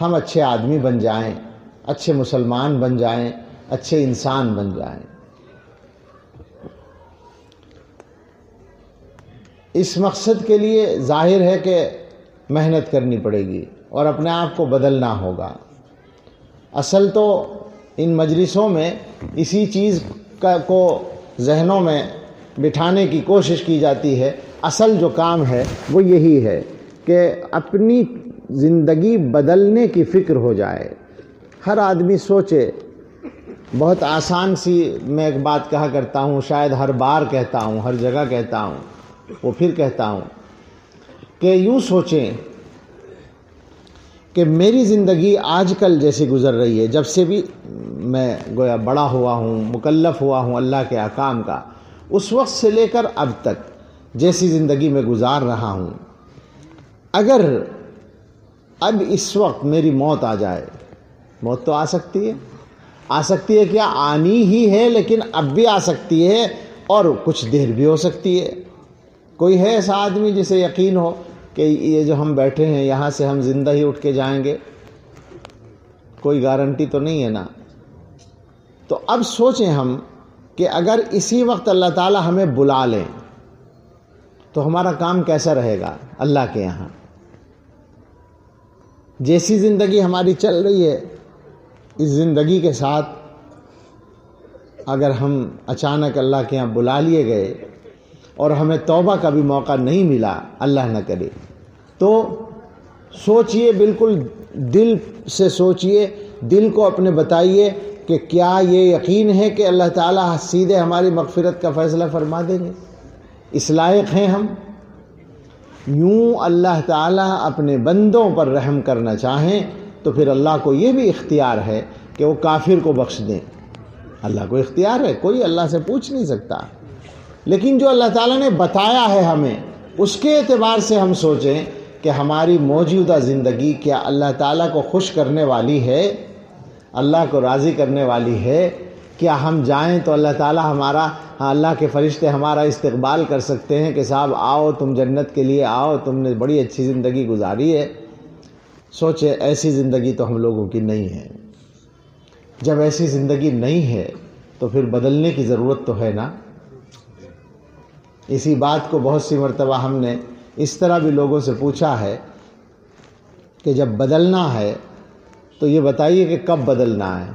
ہم اچھے آدمی بن جائیں، اچھے مسلمان بن جائیں، اچھے انسان بن جائیں۔ اس مقصد کے لیے ظاہر ہے کہ محنت کرنی پڑے گی اور اپنے آپ کو بدلنا ہوگا۔ اصل تو ان مجلسوں میں اسی چیز کا کو ذہنوں میں بٹھانے کی کوشش کی جاتی ہے۔ اصل جو کام ہے وہ یہی ہے کہ اپنی زندگی بدلنے کی فکر ہو جائے۔ ہر آدمی سوچے۔ بہت آسان سی میں ایک بات کہا کرتا ہوں، شاید ہر بار کہتا ہوں، ہر جگہ کہتا ہوں، وہ پھر کہتا ہوں کہ یوں سوچیں۔ کہ میری زندگی آج کل جیسی گزر رہی ہے، جب سے بھی میں گویا بڑا ہوا ہوں، مکلف ہوا ہوں اللہ کے احکام کا، اس وقت سے لے کر اب تک جیسی زندگی میں گزار رہا ہوں۔ اگر اب اس وقت میری موت آ جائے، موت تو آ سکتی ہے۔ آ سکتی ہے کیا؟ آنی ہی ہے، لیکن اب بھی آ سکتی ہے اور کچھ دیر بھی ہو سکتی ہے۔ کوئی ہے ایسا آدمی جسے یقین ہو؟ کہ یہ جو ہم بیٹھے ہیں، یہاں سے ہم زندہ ہی اٹھ کے جائیں گے۔ کوئی گارنٹی تو نہیں ہے نا۔ تو اب سوچیں ہم کہ اگر اسی وقت اللہ تعالیٰ ہمیں بلا لیں، تو ہمارا کام کیسا رہے گا اللہ کے یہاں؟ جیسی زندگی ہماری چل رہی ہے، اس زندگی کے ساتھ اگر ہم اچانک اللہ کے یہاں بلا لیے گئے اور ہمیں توبہ کا بھی موقع نہیں ملا، اللہ نہ کرے۔ تو سوچئے، بالکل دل سے سوچئے، دل کو اپنے بتائیے کہ کیا یہ یقین ہے کہ اللہ تعالیٰ سیدھے ہماری مغفرت کا فیصلہ فرما دیں گے؟ اس لائق ہیں ہم؟ یوں اللہ تعالیٰ اپنے بندوں پر رحم کرنا چاہیں تو پھر اللہ کو یہ بھی اختیار ہے کہ وہ کافر کو بخش دیں۔ اللہ کو اختیار ہے، کوئی اللہ سے پوچھ نہیں سکتا۔ لیکن جو اللہ تعالیٰ نے بتایا ہے ہمیں، اس کے اعتبار سے ہم سوچیں کہ ہماری موجودہ زندگی کیا اللہ تعالیٰ کو خوش کرنے والی ہے؟ اللہ کو راضی کرنے والی ہے؟ کیا ہم جائیں تو اللہ تعالیٰ ہمارا ہاں اللہ کے فرشتے ہمارا استقبال کر سکتے ہیں کہ صاحب آؤ، تم جنت کے لیے آؤ، تم نے بڑی اچھی زندگی گزاری ہے۔ سوچے ایسی زندگی تو ہم لوگوں کی نہیں ہے۔ جب ایسی زندگی نہیں ہے تو پھر بدلنے کی ضرورت تو ہے نا؟ اسی بات کو بہت سی مرتبہ ہم نے اس طرح بھی لوگوں سے پوچھا ہے کہ جب بدلنا ہے تو یہ بتائیے کہ کب بدلنا ہے۔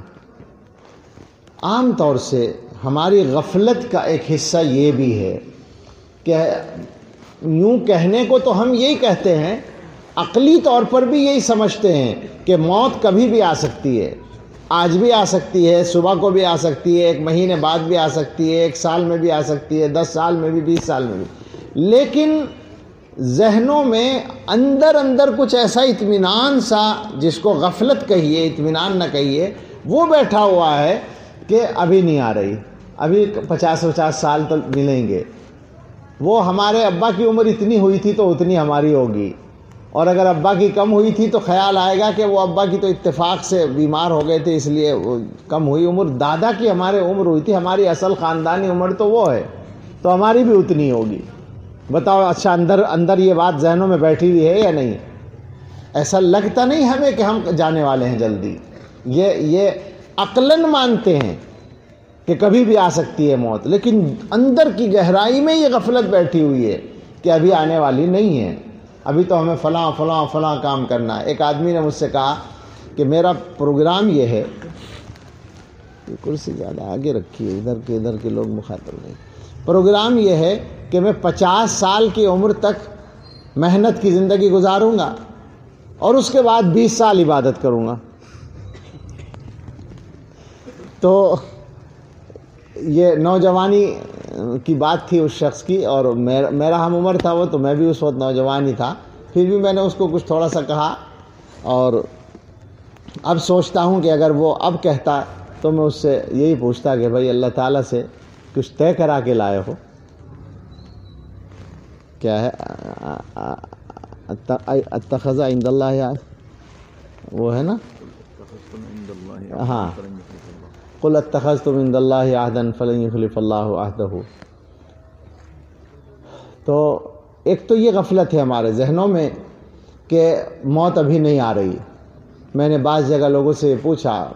عام طور سے ہماری غفلت کا ایک حصہ یہ بھی ہے کہ یوں کہنے کو تو ہم یہی کہتے ہیں، عقلی طور پر بھی یہی سمجھتے ہیں کہ موت کبھی بھی آ سکتی ہے۔ آج بھی آ سکتی ہے، صبح کو بھی آ سکتی ہے، ایک مہینے بعد بھی آ سکتی ہے، ایک سال میں بھی آ سکتی ہے، دس سال میں بھی، بیس سال میں بھی۔ لیکن ذہنوں میں اندر اندر کچھ ایسا اطمینان سا، جس کو غفلت کہیے، اطمینان نہ کہیے، وہ بیٹھا ہوا ہے کہ ابھی نہیں آ رہی۔ ابھی پچاس پچاس سال تو ملیں گے۔ وہ ہمارے ابا کی عمر اتنی ہوئی تھی تو اتنی ہماری ہوگی۔ اور اگر ابا کی کم ہوئی تھی تو خیال آئے گا کہ وہ ابا کی تو اتفاق سے بیمار ہو گئے تھے، اس لیے کم ہوئی عمر۔ دادا کی ہمارے عمر ہوئی تھی، ہماری اصل خاندانی عمر تو وہ ہے۔ تو ہماری بھی اتنی ہوگی۔ بتاؤ اچھا اندر اندر یہ بات ذہنوں میں بیٹھی ہوئی ہے یا نہیں؟ ایسا لگتا نہیں ہمیں کہ ہم جانے والے ہیں جلدی۔ یہ یہ عقلاً مانتے ہیں کہ کبھی بھی آ سکتی ہے موت، لیکن اندر کی گہرائی میں یہ غفلت بیٹھی ہوئی ہے کہ ابھی آنے والی نہیں ہے۔ ابھی تو ہمیں فلاں فلاں فلاں کام کرنا ہے۔ ایک آدمی نے مجھ سے کہا کہ میرا پروگرام یہ ہے۔ کرسی زیادہ آگے رکھی ہے، ادھر کے ادھر کے لوگ مخاطب نہیں۔ پروگرام یہ ہے کہ میں پچاس سال کی عمر تک محنت کی زندگی گزاروں گا اور اس کے بعد بیس سال عبادت کروں گا۔ تو یہ نوجوانی کی بات تھی اس شخص کی اور میرا ہم عمر تھا وہ تو میں بھی اس وقت نوجوان ہی تھا۔ پھر بھی میں نے اس کو کچھ تھوڑا سا کہا اور اب سوچتا ہوں کہ اگر وہ اب کہتا تو میں اس سے یہی پوچھتا کہ بھائی اللہ تعالیٰ سے کچھ طے کرا کے لائے ہو۔ کیا ہے؟ اتخذ عند اللہ وہ ہے نا؟ ہاں۔ قل اتخذتم عند اللہ عہدا فلن يخلف اللہ عہدہ۔ تو ایک تو یہ غفلت ہے ہمارے ذہنوں میں کہ موت ابھی نہیں آ رہی۔ میں نے بعض جگہ لوگوں سے پوچھا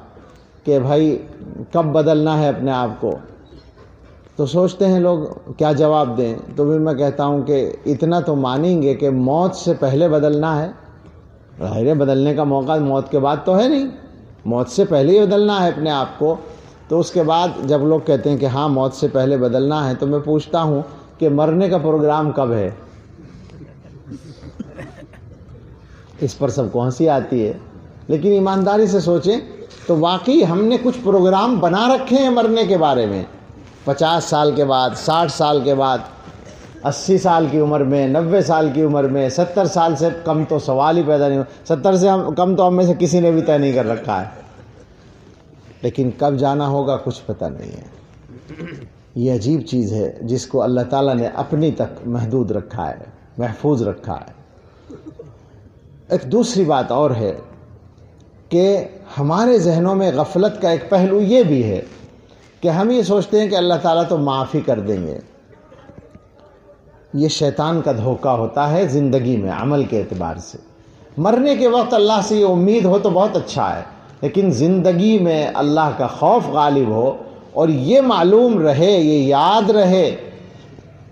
کہ بھائی، کب بدلنا ہے اپنے آپ کو؟ تو سوچتے ہیں لوگ، کیا جواب دیں؟ تو پھر میں کہتا ہوں کہ اتنا تو مانیں گے کہ موت سے پہلے بدلنا ہے۔ ظاہر بدلنے کا موقع موت کے بعد تو ہے نہیں۔ موت سے پہلے ہی بدلنا ہے اپنے آپ کو۔ تو اس کے بعد جب لوگ کہتے ہیں کہ ہاں موت سے پہلے بدلنا ہے، تو میں پوچھتا ہوں کہ مرنے کا پروگرام کب ہے؟ اس پر سب کو ہنسی آتی ہے۔ لیکن ایمانداری سے سوچیں تو واقعی ہم نے کچھ پروگرام بنا رکھے ہیں مرنے کے بارے میں۔ پچاس سال کے بعد، ساٹھ سال کے بعد، اسی سال کی عمر میں، نوے سال کی عمر میں، ستر سال سے کم تو سوال ہی پیدا نہیں ہو، ستر سے ہم کم تو ہم میں سے کسی نے بھی طے نہیں کر رکھا ہے۔ لیکن کب جانا ہوگا کچھ پتہ نہیں ہے۔ یہ عجیب چیز ہے جس کو اللہ تعالیٰ نے اپنی تک محدود رکھا ہے، محفوظ رکھا ہے۔ ایک دوسری بات اور ہے کہ ہمارے ذہنوں میں غفلت کا ایک پہلو یہ بھی ہے کہ ہم یہ سوچتے ہیں کہ اللہ تعالیٰ تو معافی کر دیں گے۔ یہ شیطان کا دھوکہ ہوتا ہے زندگی میں عمل کے اعتبار سے۔ مرنے کے وقت اللہ سے یہ امید ہو تو بہت اچھا ہے۔ لیکن زندگی میں اللہ کا خوف غالب ہو اور یہ معلوم رہے، یہ یاد رہے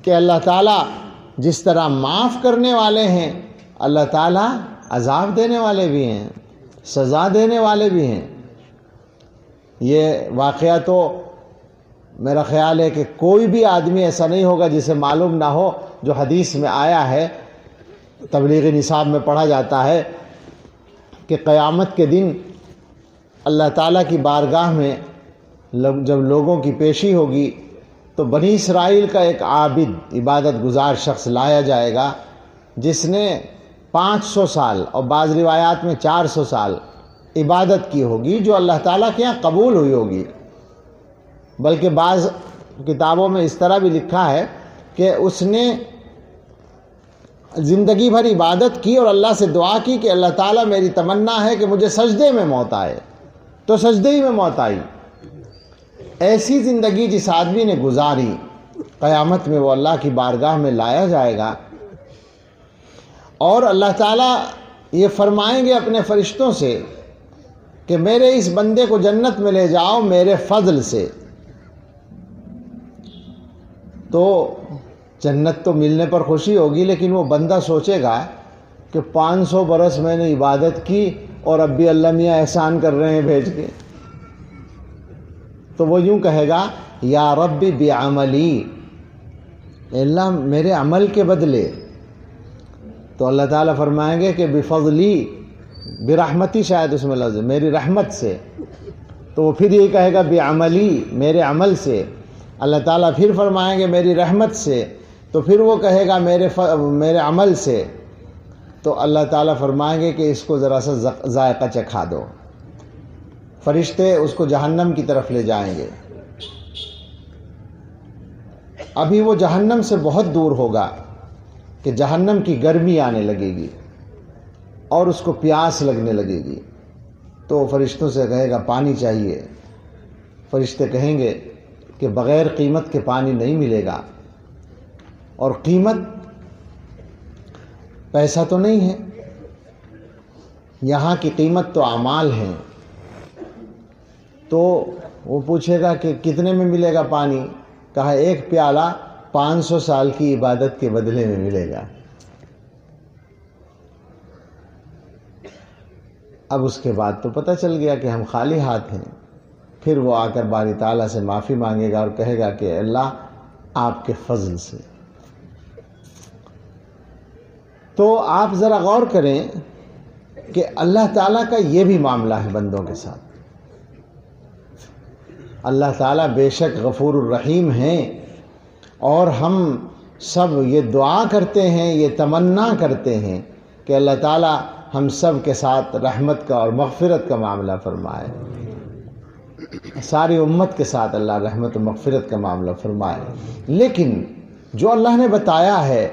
کہ اللہ تعالیٰ جس طرح معاف کرنے والے ہیں، اللہ تعالیٰ عذاب دینے والے بھی ہیں، سزا دینے والے بھی ہیں۔ یہ واقعہ تو میرا خیال ہے کہ کوئی بھی آدمی ایسا نہیں ہوگا جسے معلوم نہ ہو جو حدیث میں آیا ہے، تبلیغ نصاب میں پڑھا جاتا ہے کہ قیامت کے دن اللہ تعالیٰ کی بارگاہ میں جب لوگوں کی پیشی ہوگی تو بنی اسرائیل کا ایک عابد عبادت گزار شخص لایا جائے گا، جس نے پانچ سو سال اور بعض روایات میں چار سو سال عبادت کی ہوگی، جو اللہ تعالیٰ کے یہاں قبول ہوئی ہوگی۔ بلکہ بعض کتابوں میں اس طرح بھی لکھا ہے کہ اس نے زندگی بھر عبادت کی اور اللہ سے دعا کی کہ اللہ تعالیٰ میری تمنا ہے کہ مجھے سجدے میں موت آئے۔ تو سجدے ہی میں موت آئی۔ ایسی زندگی جس آدمی نے گزاری، قیامت میں وہ اللہ کی بارگاہ میں لایا جائے گا۔ اور اللہ تعالیٰ یہ فرمائیں گے اپنے فرشتوں سے کہ میرے اس بندے کو جنت میں لے جاؤ، میرے فضل سے۔ تو جنت تو ملنے پر خوشی ہوگی، لیکن وہ بندہ سوچے گا کہ پانچ سو برس میں نے عبادت کی اور اب بھی اللہ میاں احسان کر رہے ہیں بھیج کے۔ تو وہ یوں کہے گا، یا رب بھی عملی اللہ، میرے عمل کے بدلے۔ تو اللہ تعالیٰ فرمائیں گے کہ بفضلی، برحمتی شاید اس میں لفظ میری رحمت سے۔ تو وہ پھر یہی کہے گا، بعملی، میرے عمل سے۔ اللہ تعالیٰ پھر فرمائیں گے، میری رحمت سے۔ تو پھر وہ کہے گا، میرے ف... میرے عمل سے۔ تو اللہ تعالیٰ فرمائیں گے کہ اس کو ذرا سا ذائقہ چکھا دو۔ فرشتے اس کو جہنم کی طرف لے جائیں گے۔ ابھی وہ جہنم سے بہت دور ہوگا کہ جہنم کی گرمی آنے لگے گی اور اس کو پیاس لگنے لگے گی۔ تو فرشتوں سے کہے گا، پانی چاہیے۔ فرشتے کہیں گے کہ بغیر قیمت کے پانی نہیں ملے گا۔ اور قیمت پیسہ تو نہیں ہے۔ یہاں کی قیمت تو اعمال ہیں۔ تو وہ پوچھے گا کہ کتنے میں ملے گا پانی؟ کہا، ایک پیالہ پانچ سو سال کی عبادت کے بدلے میں ملے گا۔ اب اس کے بعد تو پتہ چل گیا کہ ہم خالی ہاتھ ہیں۔ پھر وہ آ کر باری تعالیٰ سے معافی مانگے گا اور کہے گا کہ اللہ آپ کے فضل سے۔ تو آپ ذرا غور کریں کہ اللہ تعالیٰ کا یہ بھی معاملہ ہے بندوں کے ساتھ۔ اللہ تعالیٰ بے شک غفور الرحیم ہیں اور ہم سب یہ دعا کرتے ہیں، یہ تمنا کرتے ہیں کہ اللہ تعالیٰ ہم سب کے ساتھ رحمت کا اور مغفرت کا معاملہ فرمائے۔ ساری امت کے ساتھ اللہ رحمت و مغفرت کا معاملہ فرمائے۔ لیکن جو اللہ نے بتایا ہے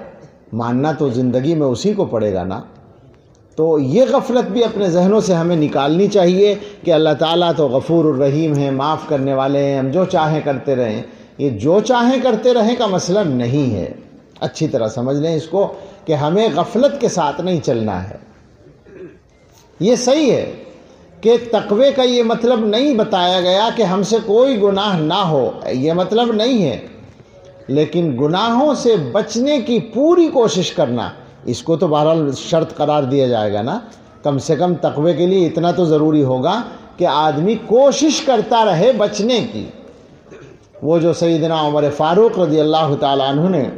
ماننا تو زندگی میں اسی کو پڑے گا نا۔ تو یہ غفلت بھی اپنے ذہنوں سے ہمیں نکالنی چاہیے کہ اللہ تعالیٰ تو غفور الرحیم ہیں، معاف کرنے والے ہیں، ہم جو چاہیں کرتے رہیں۔ یہ جو چاہیں کرتے رہیں کا مسئلہ نہیں ہے۔ اچھی طرح سمجھ لیں اس کو کہ ہمیں غفلت کے ساتھ نہیں چلنا ہے۔ یہ صحیح ہے کہ تقوی کا یہ مطلب نہیں بتایا گیا کہ ہم سے کوئی گناہ نہ ہو۔ یہ مطلب نہیں ہے۔ لیکن گناہوں سے بچنے کی پوری کوشش کرنا، اس کو تو بہرحال شرط قرار دیا جائے گا نا۔ کم سے کم تقوی کے لیے اتنا تو ضروری ہوگا کہ آدمی کوشش کرتا رہے بچنے کی۔ وہ جو سیدنا عمر فاروق رضی اللہ تعالیٰ عنہ نے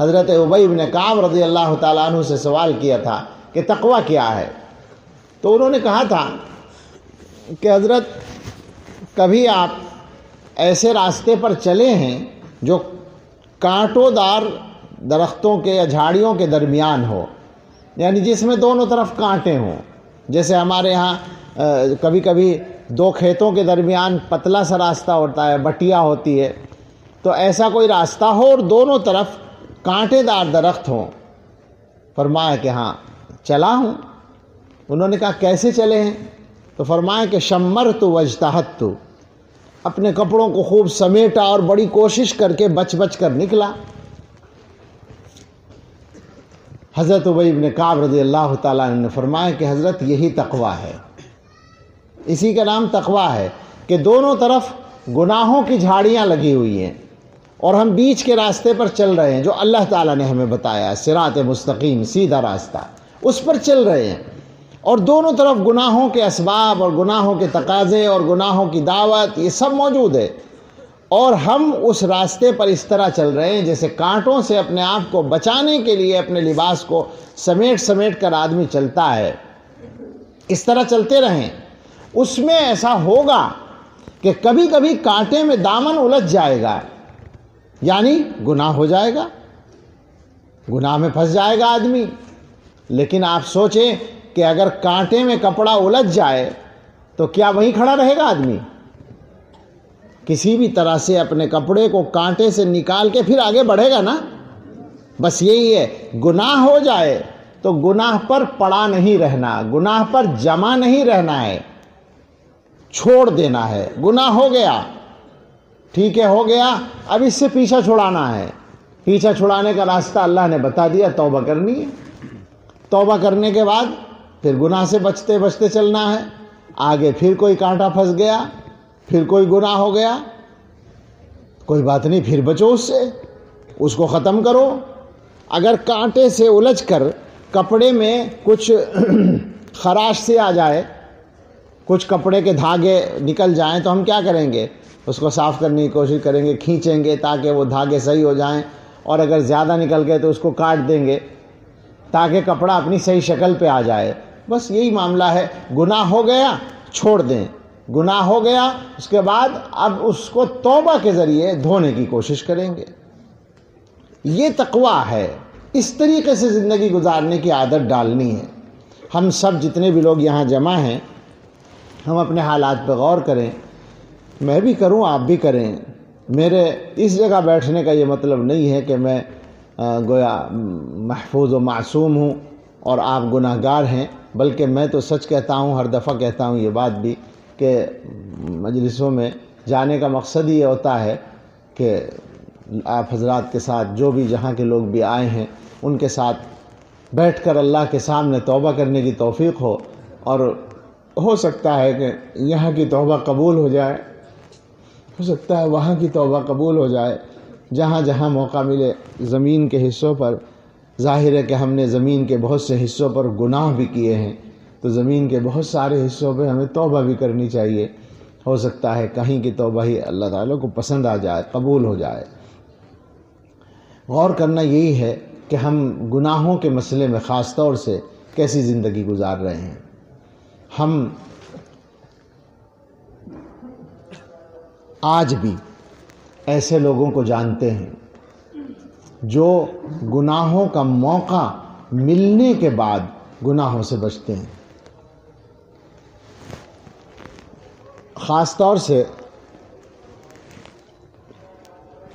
حضرت عبی بن کعب رضی اللہ تعالیٰ عنہ سے سوال کیا تھا کہ تقوی کیا ہے؟ تو انہوں نے کہا تھا کہ حضرت، کبھی آپ ایسے راستے پر چلے ہیں جو کانٹوں دار درختوں کے یا جھاڑیوں کے درمیان ہو۔ یعنی جس میں دونوں طرف کانٹے ہوں۔ جیسے ہمارے ہاں کبھی کبھی دو کھیتوں کے درمیان پتلا سا راستہ ہوتا ہے، بٹیا ہوتی ہے۔ تو ایسا کوئی راستہ ہو اور دونوں طرف کانٹے دار درخت ہوں۔ فرمایا کہ ہاں چلا ہوں۔ انہوں نے کہا، کیسے چلے ہیں؟ تو فرمایا کہ شمر تو وجتحت تو اپنے کپڑوں کو خوب سمیٹا اور بڑی کوشش کر کے بچ بچ کر نکلا۔ حضرت عبی بن کعب رضی اللہ تعالیٰ نے فرمایا کہ حضرت، یہی تقوی ہے۔ اسی کا نام تقوی ہے کہ دونوں طرف گناہوں کی جھاڑیاں لگی ہوئی ہیں اور ہم بیچ کے راستے پر چل رہے ہیں، جو اللہ تعالیٰ نے ہمیں بتایا سرات مستقیم، سیدھا راستہ، اس پر چل رہے ہیں۔ اور دونوں طرف گناہوں کے اسباب اور گناہوں کے تقاضے اور گناہوں کی دعوت، یہ سب موجود ہے۔ اور ہم اس راستے پر اس طرح چل رہے ہیں جیسے کانٹوں سے اپنے آپ کو بچانے کے لیے اپنے لباس کو سمیٹ سمیٹ کر آدمی چلتا ہے۔ اس طرح چلتے رہیں۔ اس میں ایسا ہوگا کہ کبھی کبھی کانٹے میں دامن الجھ جائے گا۔ یعنی گناہ ہو جائے گا۔ گناہ میں پھنس جائے گا آدمی۔ لیکن آپ سوچیں کہ اگر کانٹے میں کپڑا الجھ جائے تو کیا وہیں کھڑا رہے گا آدمی؟ کسی بھی طرح سے اپنے کپڑے کو کانٹے سے نکال کے پھر آگے بڑھے گا نا؟ بس یہی ہے، گناہ ہو جائے تو گناہ پر پڑا نہیں رہنا، گناہ پر جمع نہیں رہنا ہے، چھوڑ دینا ہے، گناہ ہو گیا، ٹھیک ہے، ہو گیا، اب اس سے پیچھا چھڑانا ہے۔ پیچھا چھڑانے کا راستہ اللہ نے بتا دیا، توبہ کرنی ہے۔ توبہ کرنے کے بعد پھر گناہ سے بچتے بچتے چلنا ہے۔ آگے پھر کوئی کانٹا پھنس گیا، پھر کوئی گناہ ہو گیا۔ کوئی بات نہیں، پھر بچو اس سے، اس کو ختم کرو۔ اگر کانٹے سے الجھ کر کپڑے میں کچھ خراش سے آ جائے، کچھ کپڑے کے دھاگے نکل جائیں، تو ہم کیا کریں گے؟ اس کو صاف کرنے کی کوشش کریں گے، کھینچیں گے تاکہ وہ دھاگے صحیح ہو جائیں۔ اور اگر زیادہ نکل گئے تو اس کو کاٹ دیں گے۔ تاکہ کپڑا اپنی صحیح شکل پہ آ جائے۔ بس یہی معاملہ ہے۔ گناہ ہو گیا، چھوڑ دیں۔ گناہ ہو گیا، اس کے بعد اب اس کو توبہ کے ذریعے دھونے کی کوشش کریں گے۔ یہ تقوی ہے۔ اس طریقے سے زندگی گزارنے کی عادت ڈالنی ہے۔ ہم سب جتنے بھی لوگ یہاں جمع ہیں، ہم اپنے حالات پہ غور کریں۔ میں بھی کروں، آپ بھی کریں۔ میرے اس جگہ بیٹھنے کا یہ مطلب نہیں ہے کہ میں گویا محفوظ و معصوم ہوں اور آپ گناہ گار ہیں، بلکہ میں تو سچ کہتا ہوں، ہر دفعہ کہتا ہوں یہ بات بھی کہ مجلسوں میں جانے کا مقصد یہ ہوتا ہے کہ آپ حضرات کے ساتھ جو بھی جہاں کے لوگ بھی آئے ہیں، ان کے ساتھ بیٹھ کر اللہ کے سامنے توبہ کرنے کی توفیق ہو اور ہو سکتا ہے کہ یہاں کی توبہ قبول ہو جائے، ہو سکتا ہے وہاں کی توبہ قبول ہو جائے۔ جہاں جہاں موقع ملے زمین کے حصوں پر، ظاہر ہے کہ ہم نے زمین کے بہت سے حصوں پر گناہ بھی کیے ہیں۔ تو زمین کے بہت سارے حصوں پہ ہمیں توبہ بھی کرنی چاہیے۔ ہو سکتا ہے کہیں کی توبہ ہی اللہ تعالیٰ کو پسند آ جائے، قبول ہو جائے۔ غور کرنا یہی ہے کہ ہم گناہوں کے مسئلے میں خاص طور سے کیسی زندگی گزار رہے ہیں۔ ہم آج بھی ایسے لوگوں کو جانتے ہیں جو گناہوں کا موقع ملنے کے بعد گناہوں سے بچتے ہیں۔ خاص طور سے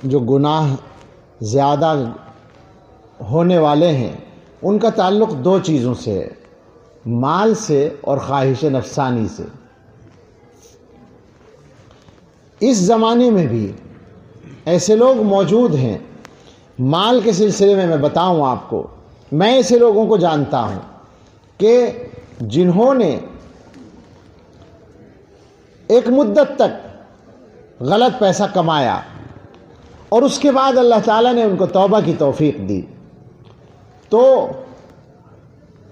جو گناہ زیادہ ہونے والے ہیں، ان کا تعلق دو چیزوں سے ہے، مال سے اور خواہش نفسانی سے۔ اس زمانے میں بھی ایسے لوگ موجود ہیں۔ مال کے سلسلے میں میں بتاؤں آپ کو۔ میں ایسے لوگوں کو جانتا ہوں کہ جنہوں نے ایک مدت تک غلط پیسہ کمایا اور اس کے بعد اللہ تعالیٰ نے ان کو توبہ کی توفیق دی۔ تو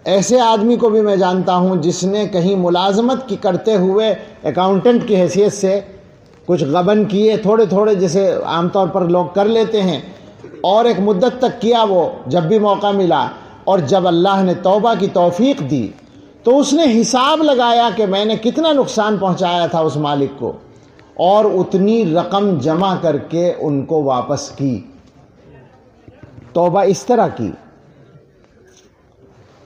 ایسے آدمی کو بھی میں جانتا ہوں جس نے کہیں ملازمت کی کرتے ہوئے اکاؤنٹنٹ کی حیثیت سے کچھ غبن کیے تھوڑے تھوڑے جسے عام طور پر لوگ کر لیتے ہیں اور ایک مدت تک کیا وہ جب بھی موقع ملا اور جب اللہ نے توبہ کی توفیق دی تو اس نے حساب لگایا کہ میں نے کتنا نقصان پہنچایا تھا اس مالک کو اور اتنی رقم جمع کر کے ان کو واپس کی توبہ اس طرح کی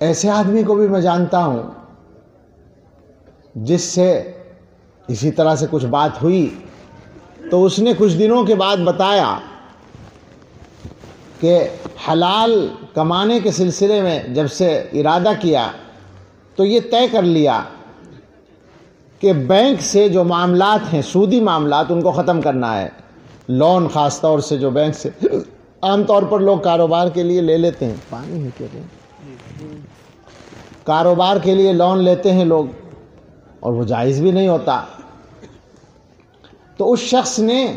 ایسے آدمی کو بھی میں جانتا ہوں جس سے اسی طرح سے کچھ بات ہوئی تو اس نے کچھ دنوں کے بعد بتایا کہ حلال کمانے کے سلسلے میں جب سے ارادہ کیا تو یہ طے کر لیا کہ بینک سے جو معاملات ہیں، سودی معاملات، ان کو ختم کرنا ہے۔ لون خاص طور سے جو بینک سے عام طور پر لوگ کاروبار کے لیے لے لیتے ہیں۔ پانی ہے کیا کاروبار کے لیے لون لیتے ہیں لوگ اور وہ جائز بھی نہیں ہوتا۔ تو اس شخص نے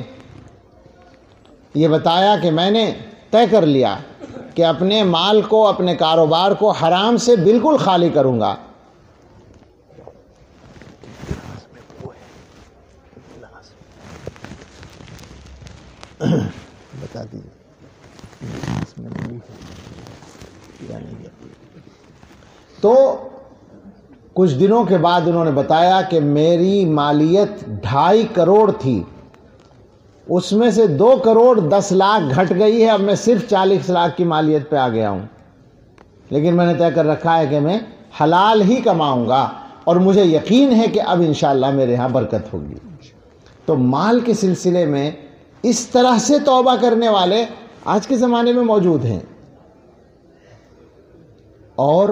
یہ بتایا کہ میں نے طے کر لیا کہ اپنے مال کو، اپنے کاروبار کو حرام سے بالکل خالی کروں گا۔ بتا دیجیے تو کچھ دنوں کے بعد انہوں نے بتایا کہ میری مالیت ڈھائی کروڑ تھی۔ اس میں سے دو کروڑ دس لاکھ گھٹ گئی ہے، اب میں صرف چالیس لاکھ کی مالیت پہ آ گیا ہوں۔ لیکن میں نے طے کر رکھا ہے کہ میں حلال ہی کماؤں گا۔ اور مجھے یقین ہے کہ اب انشاءاللہ میرے ہاں برکت ہوگی۔ تو مال کے سلسلے میں اس طرح سے توبہ کرنے والے آج کے زمانے میں موجود ہیں۔ اور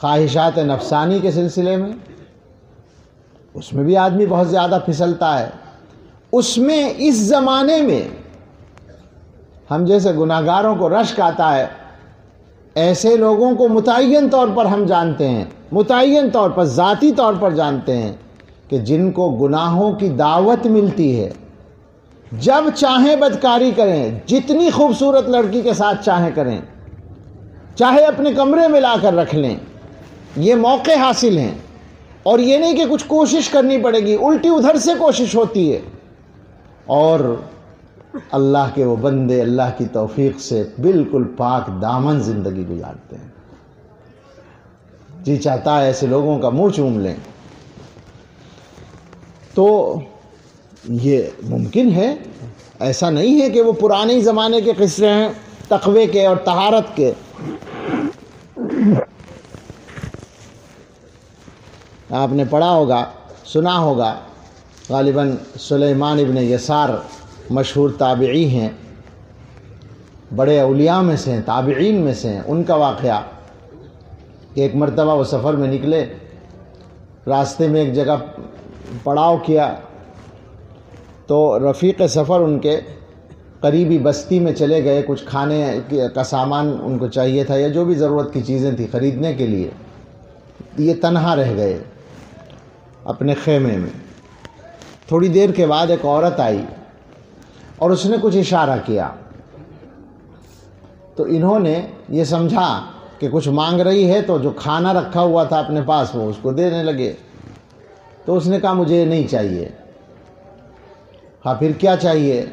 خواہشات نفسانی کے سلسلے میں، اس میں بھی آدمی بہت زیادہ پھسلتا ہے۔ اس میں، اس زمانے میں ہم جیسے گناہ گاروں کو رشک آتا ہے، ایسے لوگوں کو متعین طور پر ہم جانتے ہیں، متعین طور پر، ذاتی طور پر جانتے ہیں کہ جن کو گناہوں کی دعوت ملتی ہے۔ جب چاہیں بدکاری کریں، جتنی خوبصورت لڑکی کے ساتھ چاہیں کریں، چاہے اپنے کمرے میں لا کر رکھ لیں یہ موقع حاصل ہیں۔ اور یہ نہیں کہ کچھ کوشش کرنی پڑے گی، الٹی ادھر سے کوشش ہوتی ہے۔ اور اللہ کے وہ بندے اللہ کی توفیق سے بالکل پاک دامن زندگی گزارتے ہیں۔ جی چاہتا ہے ایسے لوگوں کا منہ چوم لیں۔ تو یہ ممکن ہے۔ ایسا نہیں ہے کہ وہ پرانے زمانے کے قصے ہیں، تقوی کے اور تہارت کے۔ آپ نے پڑھا ہوگا، سنا ہوگا۔ غالباً سلیمان ابن یسار مشہور تابعی ہیں۔ بڑے اولیاء میں سے ہیں، تابعین میں سے ہیں۔ ان کا واقعہ کہ ایک مرتبہ وہ سفر میں نکلے، راستے میں ایک جگہ پڑاؤ کیا، تو رفیق سفر ان کے قریبی بستی میں چلے گئے۔ کچھ کھانے کا سامان ان کو چاہیے تھا یا جو بھی ضرورت کی چیزیں تھیں خریدنے کے لیے۔ یہ تنہا رہ گئے۔ اپنے خیمے میں۔ تھوڑی دیر کے بعد ایک عورت آئی اور اس نے کچھ اشارہ کیا۔ تو انہوں نے یہ سمجھا کہ کچھ مانگ رہی ہے تو جو کھانا رکھا ہوا تھا اپنے پاس وہ اس کو دینے لگے۔ تو اس نے کہا، مجھے یہ نہیں چاہیے۔ ہاں پھر کیا چاہیے؟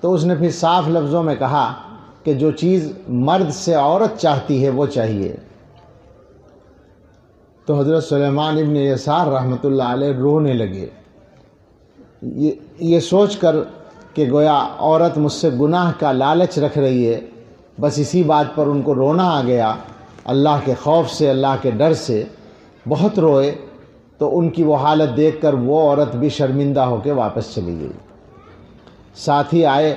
تو اس نے پھر صاف لفظوں میں کہا کہ جو چیز مرد سے عورت چاہتی ہے وہ چاہیے۔ تو حضرت سلیمان ابن یسار رحمۃ اللہ علیہ رونے لگے۔ یہ سوچ کر کہ گویا عورت مجھ سے گناہ کا لالچ رکھ رہی ہے، بس اسی بات پر ان کو رونا آ گیا۔ اللہ کے خوف سے، اللہ کے ڈر سے بہت روئے، تو ان کی وہ حالت دیکھ کر وہ عورت بھی شرمندہ ہو کے واپس چلی گئی۔ ساتھی آئے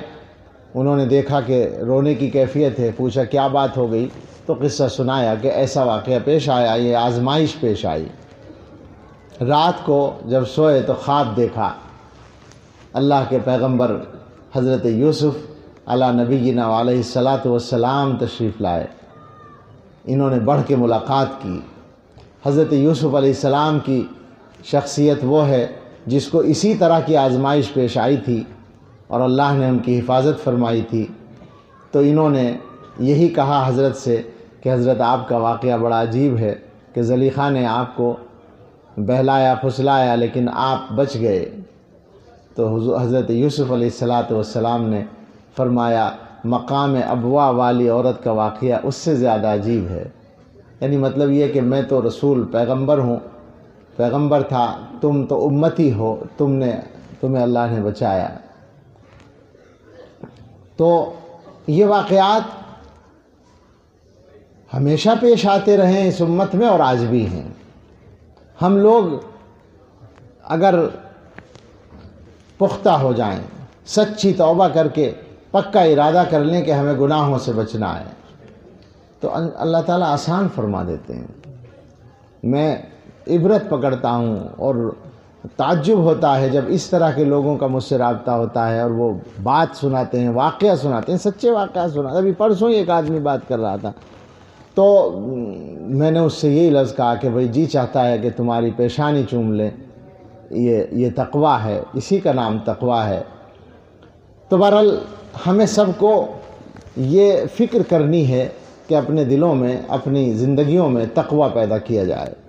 انہوں نے دیکھا کہ رونے کی کیفیت ہے، پوچھا کیا بات ہو گئی؟ تو قصہ سنایا کہ ایسا واقعہ پیش آیا، یہ آزمائش پیش آئی۔ رات کو جب سوئے تو خواب دیکھا۔ اللہ کے پیغمبر حضرت یوسف علیہ نبی جنا علیہ السلاۃ والسلام تشریف لائے۔ انہوں نے بڑھ کے ملاقات کی۔ حضرت یوسف علیہ السلام کی شخصیت وہ ہے جس کو اسی طرح کی آزمائش پیش آئی تھی۔ اور اللہ نے ان کی حفاظت فرمائی تھی۔ تو انہوں نے یہی کہا حضرت سے کہ حضرت آپ کا واقعہ بڑا عجیب ہے کہ زلیخہ نے آپ کو بہلایا، پھسلایا، لیکن آپ بچ گئے۔ تو حضرت یوسف علیہ السلاۃ والسلام نے فرمایا، مقام ابوا والی عورت کا واقعہ اس سے زیادہ عجیب ہے۔ یعنی مطلب یہ کہ میں تو رسول، پیغمبر ہوں۔ پیغمبر تھا، تم تو امتی ہو، تم نے، تمہیں اللہ نے بچایا۔ تو یہ واقعات ہمیشہ پیش آتے رہیں اس امت میں اور آج بھی ہیں۔ ہم لوگ اگر پختہ ہو جائیں، سچی توبہ کر کے، پکا ارادہ کر لیں کہ ہمیں گناہوں سے بچنا ہے، تو اللہ تعالیٰ آسان فرما دیتے ہیں۔ میں عبرت پکڑتا ہوں اور تعجب ہوتا ہے جب اس طرح کے لوگوں کا مجھ سے رابطہ ہوتا ہے اور وہ بات سناتے ہیں، واقعہ سناتے ہیں، سچے واقعہ سنا ابھی پرسوں ہی ایک آدمی بات کر رہا تھا۔ تو میں نے اس سے یہی لفظ کہا کہ بھائی جی چاہتا ہے کہ تمہاری پیشانی چوم لیں یہ یہ تقوا ہے، اسی کا نام تقوا ہے۔ تو بہرحال ہمیں سب کو یہ فکر کرنی ہے کہ اپنے دلوں میں، اپنی زندگیوں میں تقوا پیدا کیا جائے۔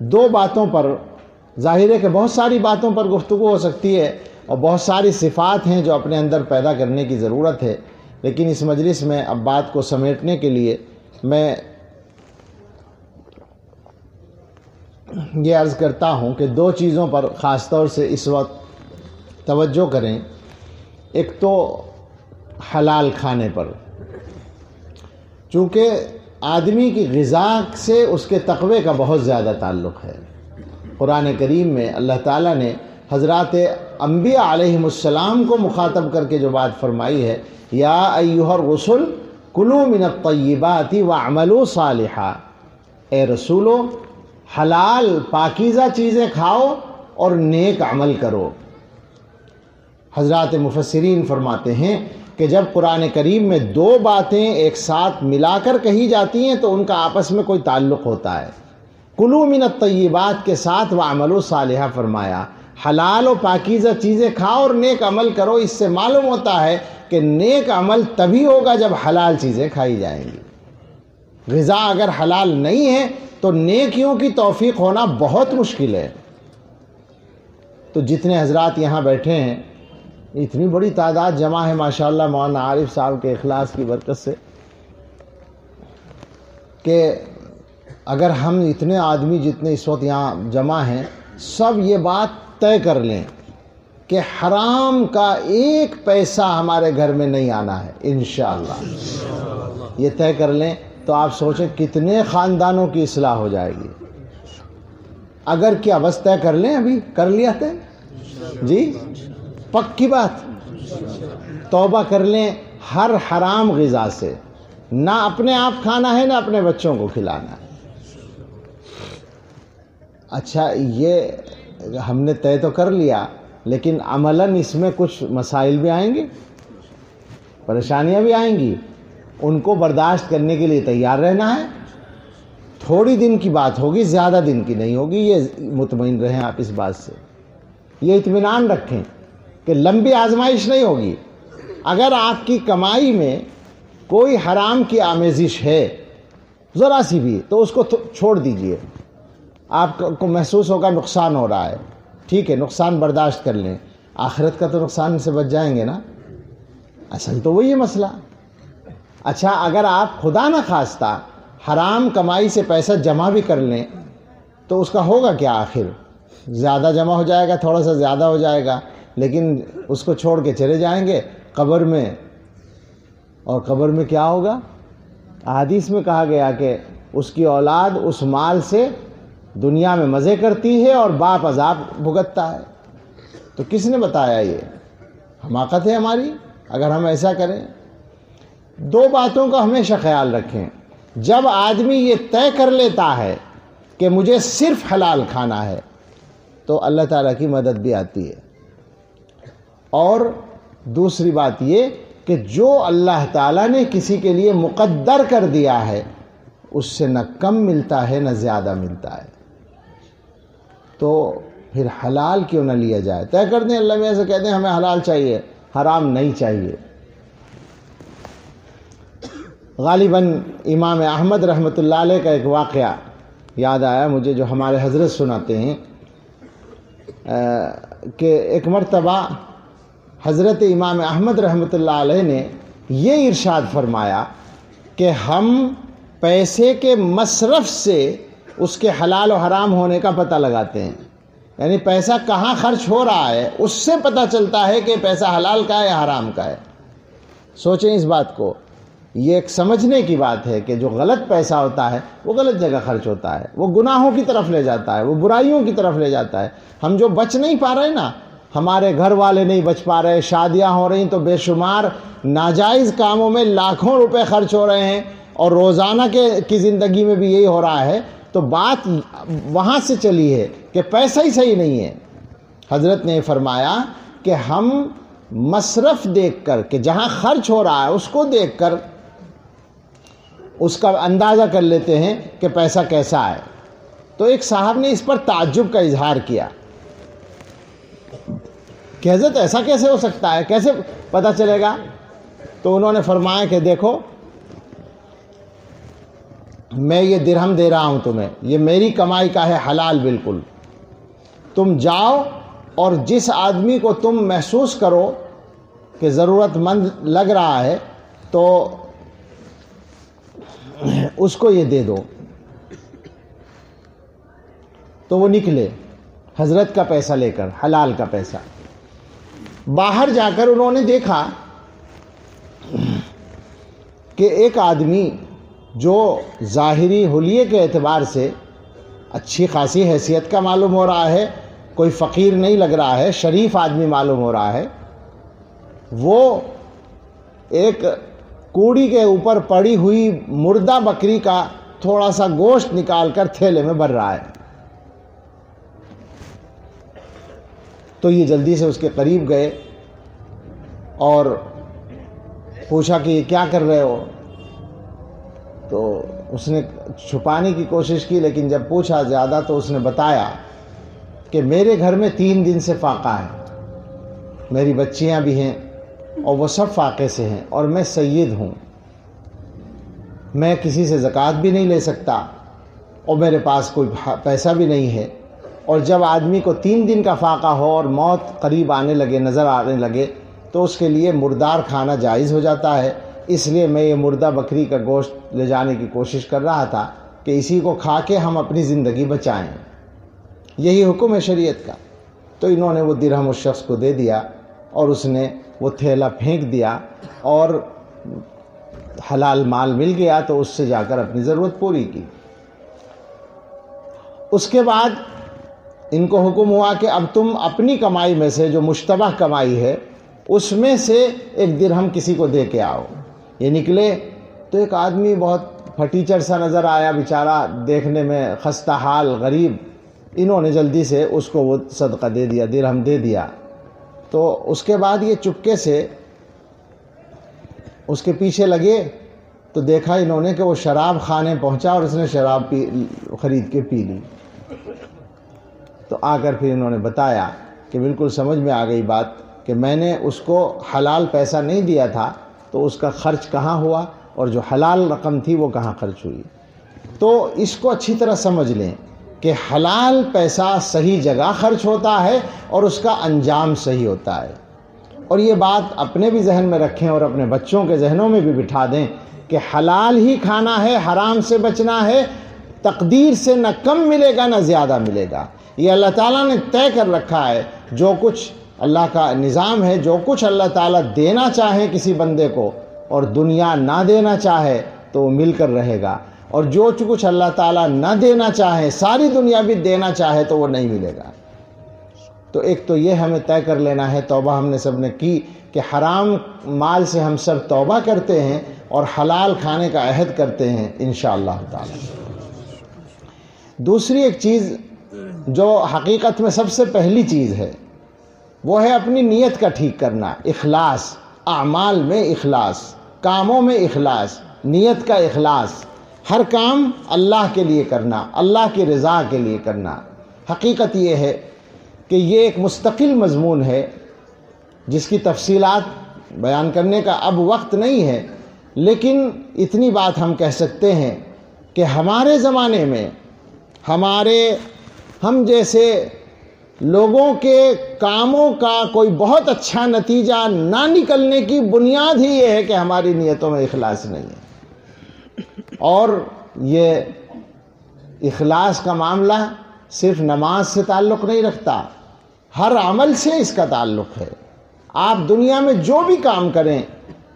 دو باتوں پر، ظاہر ہے کہ بہت ساری باتوں پر گفتگو ہو سکتی ہے اور بہت ساری صفات ہیں جو اپنے اندر پیدا کرنے کی ضرورت ہے۔ لیکن اس مجلس میں اب بات کو سمیٹنے کے لیے میں یہ عرض کرتا ہوں کہ دو چیزوں پر خاص طور سے اس وقت توجہ کریں۔ ایک تو حلال کھانے پر۔ چونکہ آدمی کی غذا سے اس کے تقوی کا بہت زیادہ تعلق ہے۔ قرآن کریم میں اللہ تعالیٰ نے حضرات انبیاء علیہ السلام کو مخاطب کر کے جو بات فرمائی ہے، یا ایوہ الرسل کلو من الطیبات وعملو صالحا۔ اے رسولو، حلال پاکیزہ چیزیں کھاؤ اور نیک عمل کرو۔ حضرات مفسرین فرماتے ہیں کہ جب قرآن کریم میں دو باتیں ایک ساتھ ملا کر کہی جاتی ہیں تو ان کا آپس میں کوئی تعلق ہوتا ہے۔ کلو من الطیبات کے ساتھ وہ عمل و صالحہ فرمایا، حلال و پاکیزہ چیزیں کھاؤ اور نیک عمل کرو، اس سے معلوم ہوتا ہے کہ نیک عمل تبھی ہوگا جب حلال چیزیں کھائی جائیں گی۔ غذا اگر حلال نہیں ہے تو نیکیوں کی توفیق ہونا بہت مشکل ہے۔ تو جتنے حضرات یہاں بیٹھے ہیں اتنی بڑی تعداد جمع ہے، ماشاءاللہ مولانا عارف صاحب کے اخلاص کی برکت سے، کہ اگر ہم اتنے آدمی جتنے اس وقت یہاں جمع ہیں، سب یہ بات طے کر لیں کہ حرام کا ایک پیسہ ہمارے گھر میں نہیں آنا ہے، انشاءاللہ۔ یہ طے کر لیں تو آپ سوچیں کتنے خاندانوں کی اصلاح ہو جائے گی۔ اگر کیا بس طے کر لیں ابھی، کر لیا طے؟ جی؟ پکی بات۔ توبہ کر لیں ہر حرام غذا سے۔ نہ اپنے آپ کھانا ہے، نہ اپنے بچوں کو کھلانا۔ ہے اچھا یہ ہم نے طے تو کر لیا، لیکن عملاً اس میں کچھ مسائل بھی آئیں گے۔ پریشانیاں بھی آئیں گی۔ ان کو برداشت کرنے کے لیے تیار رہنا ہے۔ تھوڑی دن کی بات ہوگی، زیادہ دن کی نہیں ہوگی۔ یہ مطمئن رہیں آپ اس بات سے۔ یہ اطمینان رکھیں۔ کہ لمبی آزمائش نہیں ہوگی۔ اگر آپ کی کمائی میں کوئی حرام کی آمیزش ہے، ذرا سی بھی، تو اس کو چھوڑ دیجیے۔ آپ کو محسوس ہوگا نقصان ہو رہا ہے۔ ٹھیک ہے، نقصان برداشت کر لیں۔ آخرت کا تو نقصان سے بچ جائیں گے نا۔ اصل تو وہی ہے مسئلہ۔ اچھا اگر آپ خدا نہ خواستہ حرام کمائی سے پیسہ جمع بھی کر لیں، تو اس کا ہوگا کیا آخر؟ زیادہ جمع ہو جائے گا، تھوڑا سا زیادہ ہو جائے گا۔ لیکن اس کو چھوڑ کے چلے جائیں گے قبر میں۔ اور قبر میں کیا ہوگا؟ حدیث میں کہا گیا کہ اس کی اولاد اس مال سے دنیا میں مزے کرتی ہے اور باپ عذاب بھگتتا ہے۔ تو کس نے بتایا یہ؟ حماقت ہے ہماری، اگر ہم ایسا کریں۔ دو باتوں کا ہمیشہ خیال رکھیں۔ جب آدمی یہ طے کر لیتا ہے کہ مجھے صرف حلال کھانا ہے، تو اللہ تعالیٰ کی مدد بھی آتی ہے۔ اور دوسری بات یہ کہ جو اللہ تعالیٰ نے کسی کے لیے مقدر کر دیا ہے، اس سے نہ کم ملتا ہے، نہ زیادہ ملتا ہے۔ تو پھر حلال کیوں نہ لیا جائے؟ طے کر دیں، اللہ میں سے کہتے ہیں ہمیں حلال چاہیے، حرام نہیں چاہیے۔ غالباً امام احمد رحمۃ اللہ علیہ کا ایک واقعہ یاد آیا مجھے، جو ہمارے حضرت سناتے ہیں کہ ایک مرتبہ حضرت امام احمد رحمۃ اللہ علیہ نے یہ ارشاد فرمایا کہ ہم پیسے کے مصرف سے اس کے حلال و حرام ہونے کا پتہ لگاتے ہیں۔ یعنی پیسہ کہاں خرچ ہو رہا ہے، اس سے پتہ چلتا ہے کہ پیسہ حلال کا ہے یا حرام کا ہے۔ سوچیں اس بات کو۔ یہ ایک سمجھنے کی بات ہے کہ جو غلط پیسہ ہوتا ہے، وہ غلط جگہ خرچ ہوتا ہے۔ وہ گناہوں کی طرف لے جاتا ہے، وہ برائیوں کی طرف لے جاتا ہے۔ ہم جو بچ نہیں پا رہے نا ہمارے گھر والے نہیں بچ پا رہے، شادیاں ہو رہی تو بے شمار ناجائز کاموں میں لاکھوں روپے خرچ ہو رہے ہیں اور روزانہ کے کی زندگی میں بھی یہی ہو رہا ہے۔ تو بات وہاں سے چلی ہے کہ پیسہ ہی صحیح نہیں ہے۔ حضرت نے فرمایا کہ ہم مصرف دیکھ کر کہ جہاں خرچ ہو رہا ہے اس کو دیکھ کر اس کا اندازہ کر لیتے ہیں کہ پیسہ کیسا ہے۔ تو ایک صاحب نے اس پر تعجب کا اظہار کیا۔ کہ حضرت ایسا کیسے ہو سکتا ہے؟ کیسے پتہ چلے گا؟ تو انہوں نے فرمایا کہ دیکھو، میں یہ درہم دے رہا ہوں تمہیں، یہ میری کمائی کا ہے حلال بالکل۔ تم جاؤ اور جس آدمی کو تم محسوس کرو کہ ضرورت مند لگ رہا ہے، تو اس کو یہ دے دو۔ تو وہ نکلے، حضرت کا پیسہ لے کر، حلال کا پیسہ۔ باہر جا کر انہوں نے دیکھا کہ ایک آدمی جو ظاہری حلیے کے اعتبار سے اچھی خاصی حیثیت کا معلوم ہو رہا ہے، کوئی فقیر نہیں لگ رہا ہے، شریف آدمی معلوم ہو رہا ہے، وہ ایک کوڑی کے اوپر پڑی ہوئی مردہ بکری کا تھوڑا سا گوشت نکال کر تھیلے میں بھر رہا ہے۔ تو یہ جلدی سے اس کے قریب گئے اور پوچھا کہ یہ کیا کر رہے ہو؟ تو اس نے چھپانے کی کوشش کی، لیکن جب پوچھا زیادہ تو اس نے بتایا کہ میرے گھر میں تین دن سے فاقہ ہے۔ میری بچیاں بھی ہیں اور وہ سب فاقے سے ہیں اور میں سید ہوں۔ میں کسی سے زکوٰۃ بھی نہیں لے سکتا اور میرے پاس کوئی پیسہ بھی نہیں ہے۔ اور جب آدمی کو تین دن کا فاقہ ہو اور موت قریب آنے لگے، نظر آنے لگے، تو اس کے لیے مردار کھانا جائز ہو جاتا ہے۔ اس لیے میں یہ مردہ بکری کا گوشت لے جانے کی کوشش کر رہا تھا کہ اسی کو کھا کے ہم اپنی زندگی بچائیں۔ یہی حکم ہے شریعت کا۔ تو انہوں نے وہ درہم اس شخص کو دے دیا اور اس نے وہ تھیلا پھینک دیا اور حلال مال مل گیا تو اس سے جا کر اپنی ضرورت پوری کی۔ اس کے بعد ان کو حکم ہوا کہ اب تم اپنی کمائی میں سے جو مشتبہ کمائی ہے، اس میں سے ایک درہم کسی کو دے کے آؤ۔ یہ نکلے تو ایک آدمی بہت پھٹیچر سا نظر آیا، بیچارہ دیکھنے میں خستہ حال، غریب۔ انہوں نے جلدی سے اس کو وہ صدقہ دے دیا، درہم دے دیا۔ تو اس کے بعد یہ چپکے سے اس کے پیچھے لگے تو دیکھا انہوں نے کہ وہ شراب خانے پہنچا اور اس نے شراب پی، خرید کے پی لی۔ تو آ کر پھر انہوں نے بتایا کہ بالکل سمجھ میں آ گئی بات کہ میں نے اس کو حلال پیسہ نہیں دیا تھا تو اس کا خرچ کہاں ہوا اور جو حلال رقم تھی وہ کہاں خرچ ہوئی؟ تو اس کو اچھی طرح سمجھ لیں کہ حلال پیسہ صحیح جگہ خرچ ہوتا ہے اور اس کا انجام صحیح ہوتا ہے۔ اور یہ بات اپنے بھی ذہن میں رکھیں اور اپنے بچوں کے ذہنوں میں بھی بٹھا دیں کہ حلال ہی کھانا ہے، حرام سے بچنا ہے، تقدیر سے نہ کم ملے گا، نہ زیادہ ملے گا۔ یہ اللہ تعالیٰ نے طے کر رکھا ہے جو کچھ اللہ کا نظام ہے، جو کچھ اللہ تعالیٰ دینا چاہے کسی بندے کو اور دنیا نہ دینا چاہے تو وہ مل کر رہے گا۔ اور جو کچھ اللہ تعالیٰ نہ دینا چاہے، ساری دنیا بھی دینا چاہے تو وہ نہیں ملے گا۔ تو ایک تو یہ ہمیں طے کر لینا ہے، توبہ ہم نے سب نے کی کہ حرام مال سے ہم سب توبہ کرتے ہیں اور حلال کھانے کا عہد کرتے ہیں انشاءاللہ تعالی۔ دوسری ایک چیز جو حقیقت میں سب سے پہلی چیز ہے، وہ ہے اپنی نیت کا ٹھیک کرنا، اخلاص، اعمال میں اخلاص، کاموں میں اخلاص، نیت کا اخلاص۔ ہر کام اللہ کے لیے کرنا، اللہ کی رضا کے لیے کرنا۔ حقیقت یہ ہے کہ یہ ایک مستقل مضمون ہے، جس کی تفصیلات بیان کرنے کا اب وقت نہیں ہے، لیکن اتنی بات ہم کہہ سکتے ہیں کہ ہمارے زمانے میں، ہمارے ہم جیسے لوگوں کے کاموں کا کوئی بہت اچھا نتیجہ نہ نکلنے کی بنیاد ہی یہ ہے کہ ہماری نیتوں میں اخلاص نہیں ہے۔ اور یہ اخلاص کا معاملہ صرف نماز سے تعلق نہیں رکھتا، ہر عمل سے اس کا تعلق ہے۔ آپ دنیا میں جو بھی کام کریں،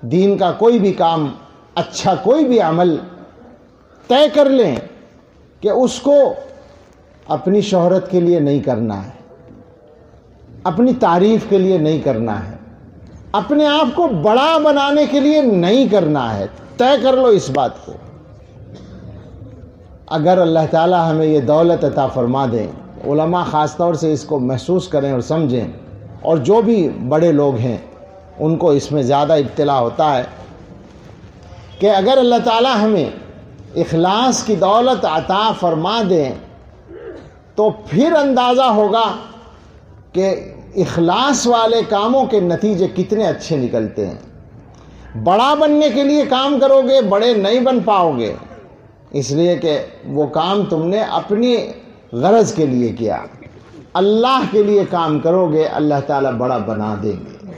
دین کا کوئی بھی کام اچھا کوئی بھی عمل، طے کر لیں کہ اس کو اپنی شہرت کے لیے نہیں کرنا ہے، اپنی تعریف کے لیے نہیں کرنا ہے، اپنے آپ کو بڑا بنانے کے لیے نہیں کرنا ہے۔ طے کر لو اس بات کو۔ اگر اللہ تعالی ہمیں یہ دولت عطا فرما دیں، علماء خاص طور سے اس کو محسوس کریں اور سمجھیں، اور جو بھی بڑے لوگ ہیں، ان کو اس میں زیادہ ابتلا ہوتا ہے کہ اگر اللہ تعالیٰ ہمیں اخلاص کی دولت عطا فرما دیں تو پھر اندازہ ہوگا کہ اخلاص والے کاموں کے نتیجے کتنے اچھے نکلتے ہیں۔ بڑا بننے کے لیے کام کرو گے بڑے نہیں بن پاؤ گے اس لیے کہ وہ کام تم نے اپنی غرض کے لیے کیا۔ اللہ کے لیے کام کرو گے اللہ تعالیٰ بڑا بنا دیں گے۔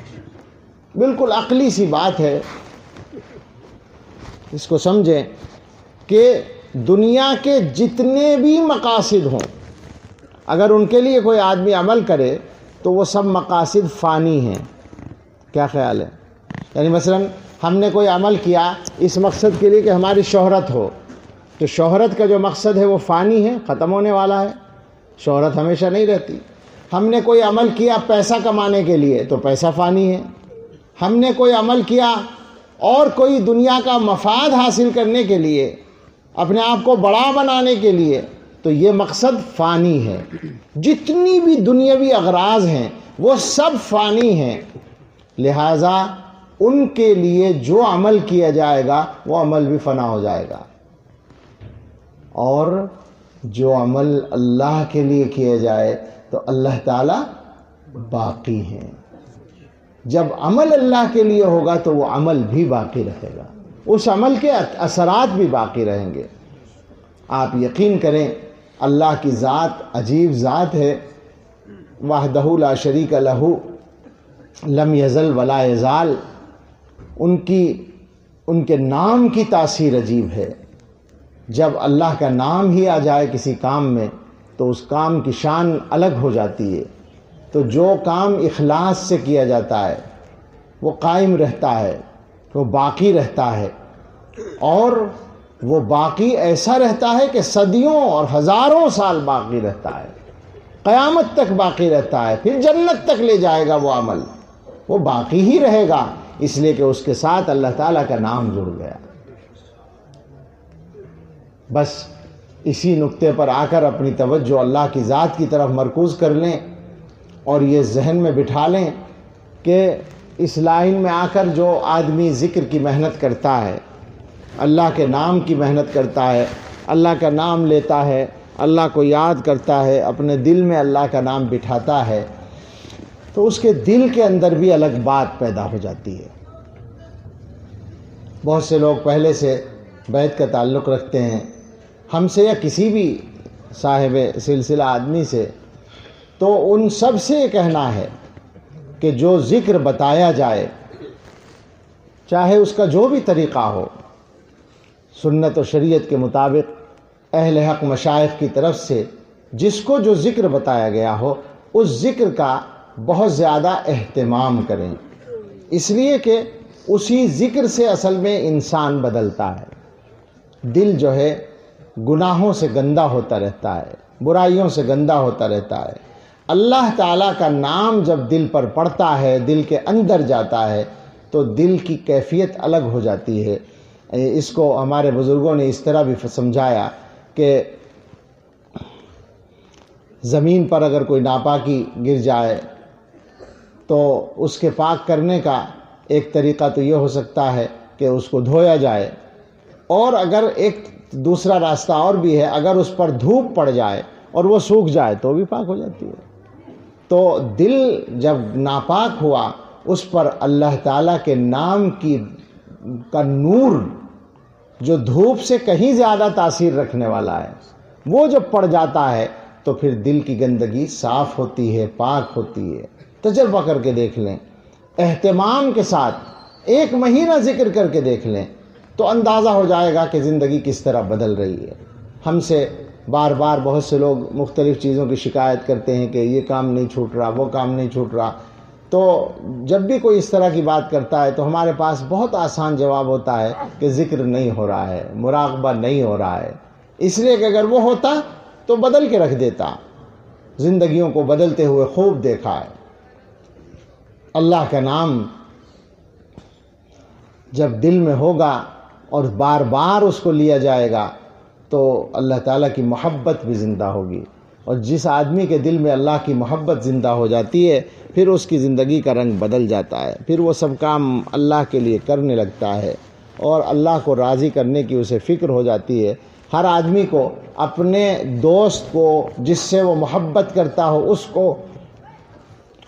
بالکل عقلی سی بات ہے۔ اس کو سمجھیں کہ دنیا کے جتنے بھی مقاصد ہوں اگر ان کے لیے کوئی آدمی عمل کرے تو وہ سب مقاصد فانی ہیں۔ کیا خیال ہے؟ یعنی مثلا ہم نے کوئی عمل کیا اس مقصد کے لیے کہ ہماری شہرت ہو، تو شہرت کا جو مقصد ہے وہ فانی ہے، ختم ہونے والا ہے، شہرت ہمیشہ نہیں رہتی۔ ہم نے کوئی عمل کیا پیسہ کمانے کے لیے تو پیسہ فانی ہے۔ ہم نے کوئی عمل کیا اور کوئی دنیا کا مفاد حاصل کرنے کے لیے، اپنے آپ کو بڑا بنانے کے لیے تو یہ مقصد فانی ہے۔ جتنی بھی دنیاوی اغراض ہیں، وہ سب فانی ہیں۔ لہذا ان کے لیے جو عمل کیا جائے گا، وہ عمل بھی فنا ہو جائے گا۔ اور جو عمل اللہ کے لیے کیا جائے، تو اللہ تعالیٰ باقی ہیں۔ جب عمل اللہ کے لیے ہوگا، تو وہ عمل بھی باقی رہے گا۔ اس عمل کے اثرات بھی باقی رہیں گے۔ آپ یقین کریں اللہ کی ذات عجیب ذات ہے، وحدہ لا شریک لہو لم یزل ولا یزال۔ ان کی، ان کے نام کی تاثیر عجیب ہے۔ جب اللہ کا نام ہی آ جائے کسی کام میں، تو اس کام کی شان الگ ہو جاتی ہے۔ تو جو کام اخلاص سے کیا جاتا ہے، وہ قائم رہتا ہے، وہ باقی رہتا ہے۔ اور وہ باقی ایسا رہتا ہے کہ صدیوں اور ہزاروں سال باقی رہتا ہے۔ قیامت تک باقی رہتا ہے، پھر جنت تک لے جائے گا وہ عمل۔ وہ باقی ہی رہے گا، اس لیے کہ اس کے ساتھ اللہ تعالیٰ کا نام جڑ گیا۔ بس اسی نقطے پر آ کر اپنی توجہ اللہ کی ذات کی طرف مرکوز کر لیں اور یہ ذہن میں بٹھا لیں کہ اس لائن میں آ کر جو آدمی ذکر کی محنت کرتا ہے اللہ کے نام کی محنت کرتا ہے، اللہ کا نام لیتا ہے، اللہ کو یاد کرتا ہے، اپنے دل میں اللہ کا نام بٹھاتا ہے۔ تو اس کے دل کے اندر بھی الگ بات پیدا ہو جاتی ہے۔ بہت سے لوگ پہلے سے بیت کا تعلق رکھتے ہیں۔ ہم سے یا کسی بھی صاحب سلسلہ آدمی سے۔ تو ان سب سے یہ کہنا ہے کہ جو ذکر بتایا جائے، چاہے اس کا جو بھی طریقہ ہو سنت و شریعت کے مطابق اہل حق مشائق کی طرف سے جس کو جو ذکر بتایا گیا ہو، اس ذکر کا بہت زیادہ اہتمام کریں۔ اس لیے کہ اسی ذکر سے اصل میں انسان بدلتا ہے۔ دل جو ہے، گناہوں سے گندہ ہوتا رہتا ہے، برائیوں سے گندہ ہوتا رہتا ہے۔ اللہ تعالیٰ کا نام جب دل پر پڑتا ہے، دل کے اندر جاتا ہے، تو دل کی کیفیت الگ ہو جاتی ہے۔ اس کو ہمارے بزرگوں نے اس طرح بھی سمجھایا کہ زمین پر اگر کوئی ناپاکی گر جائے تو اس کے پاک کرنے کا ایک طریقہ تو یہ ہو سکتا ہے کہ اس کو دھویا جائے۔ اور اگر ایک دوسرا راستہ اور بھی ہے، اگر اس پر دھوپ پڑ جائے اور وہ سوکھ جائے تو بھی پاک ہو جاتی ہے۔ تو دل جب ناپاک ہوا، اس پر اللہ تعالیٰ کے نام کی کا نور جو دھوپ سے کہیں زیادہ تاثیر رکھنے والا ہے، وہ جب پڑ جاتا ہے تو پھر دل کی گندگی صاف ہوتی ہے، پاک ہوتی ہے۔ تجربہ کر کے دیکھ لیں۔ اہتمام کے ساتھ ایک مہینہ ذکر کر کے دیکھ لیں تو اندازہ ہو جائے گا کہ زندگی کس طرح بدل رہی ہے۔ ہم سے بار بار بہت سے لوگ مختلف چیزوں کی شکایت کرتے ہیں کہ یہ کام نہیں چھوٹ رہا، وہ کام نہیں چھوٹ رہا۔ تو جب بھی کوئی اس طرح کی بات کرتا ہے تو ہمارے پاس بہت آسان جواب ہوتا ہے کہ ذکر نہیں ہو رہا ہے، مراقبہ نہیں ہو رہا ہے۔ اس لیے کہ اگر وہ ہوتا تو بدل کے رکھ دیتا۔ زندگیوں کو بدلتے ہوئے خوب دیکھا ہے۔ اللہ کا نام جب دل میں ہوگا اور بار بار اس کو لیا جائے گا تو اللہ تعالیٰ کی محبت بھی زندہ ہوگی۔ اور جس آدمی کے دل میں اللہ کی محبت زندہ ہو جاتی ہے، پھر اس کی زندگی کا رنگ بدل جاتا ہے۔ پھر وہ سب کام اللہ کے لیے کرنے لگتا ہے اور اللہ کو راضی کرنے کی اسے فکر ہو جاتی ہے۔ ہر آدمی کو اپنے دوست کو جس سے وہ محبت کرتا ہو، اس کو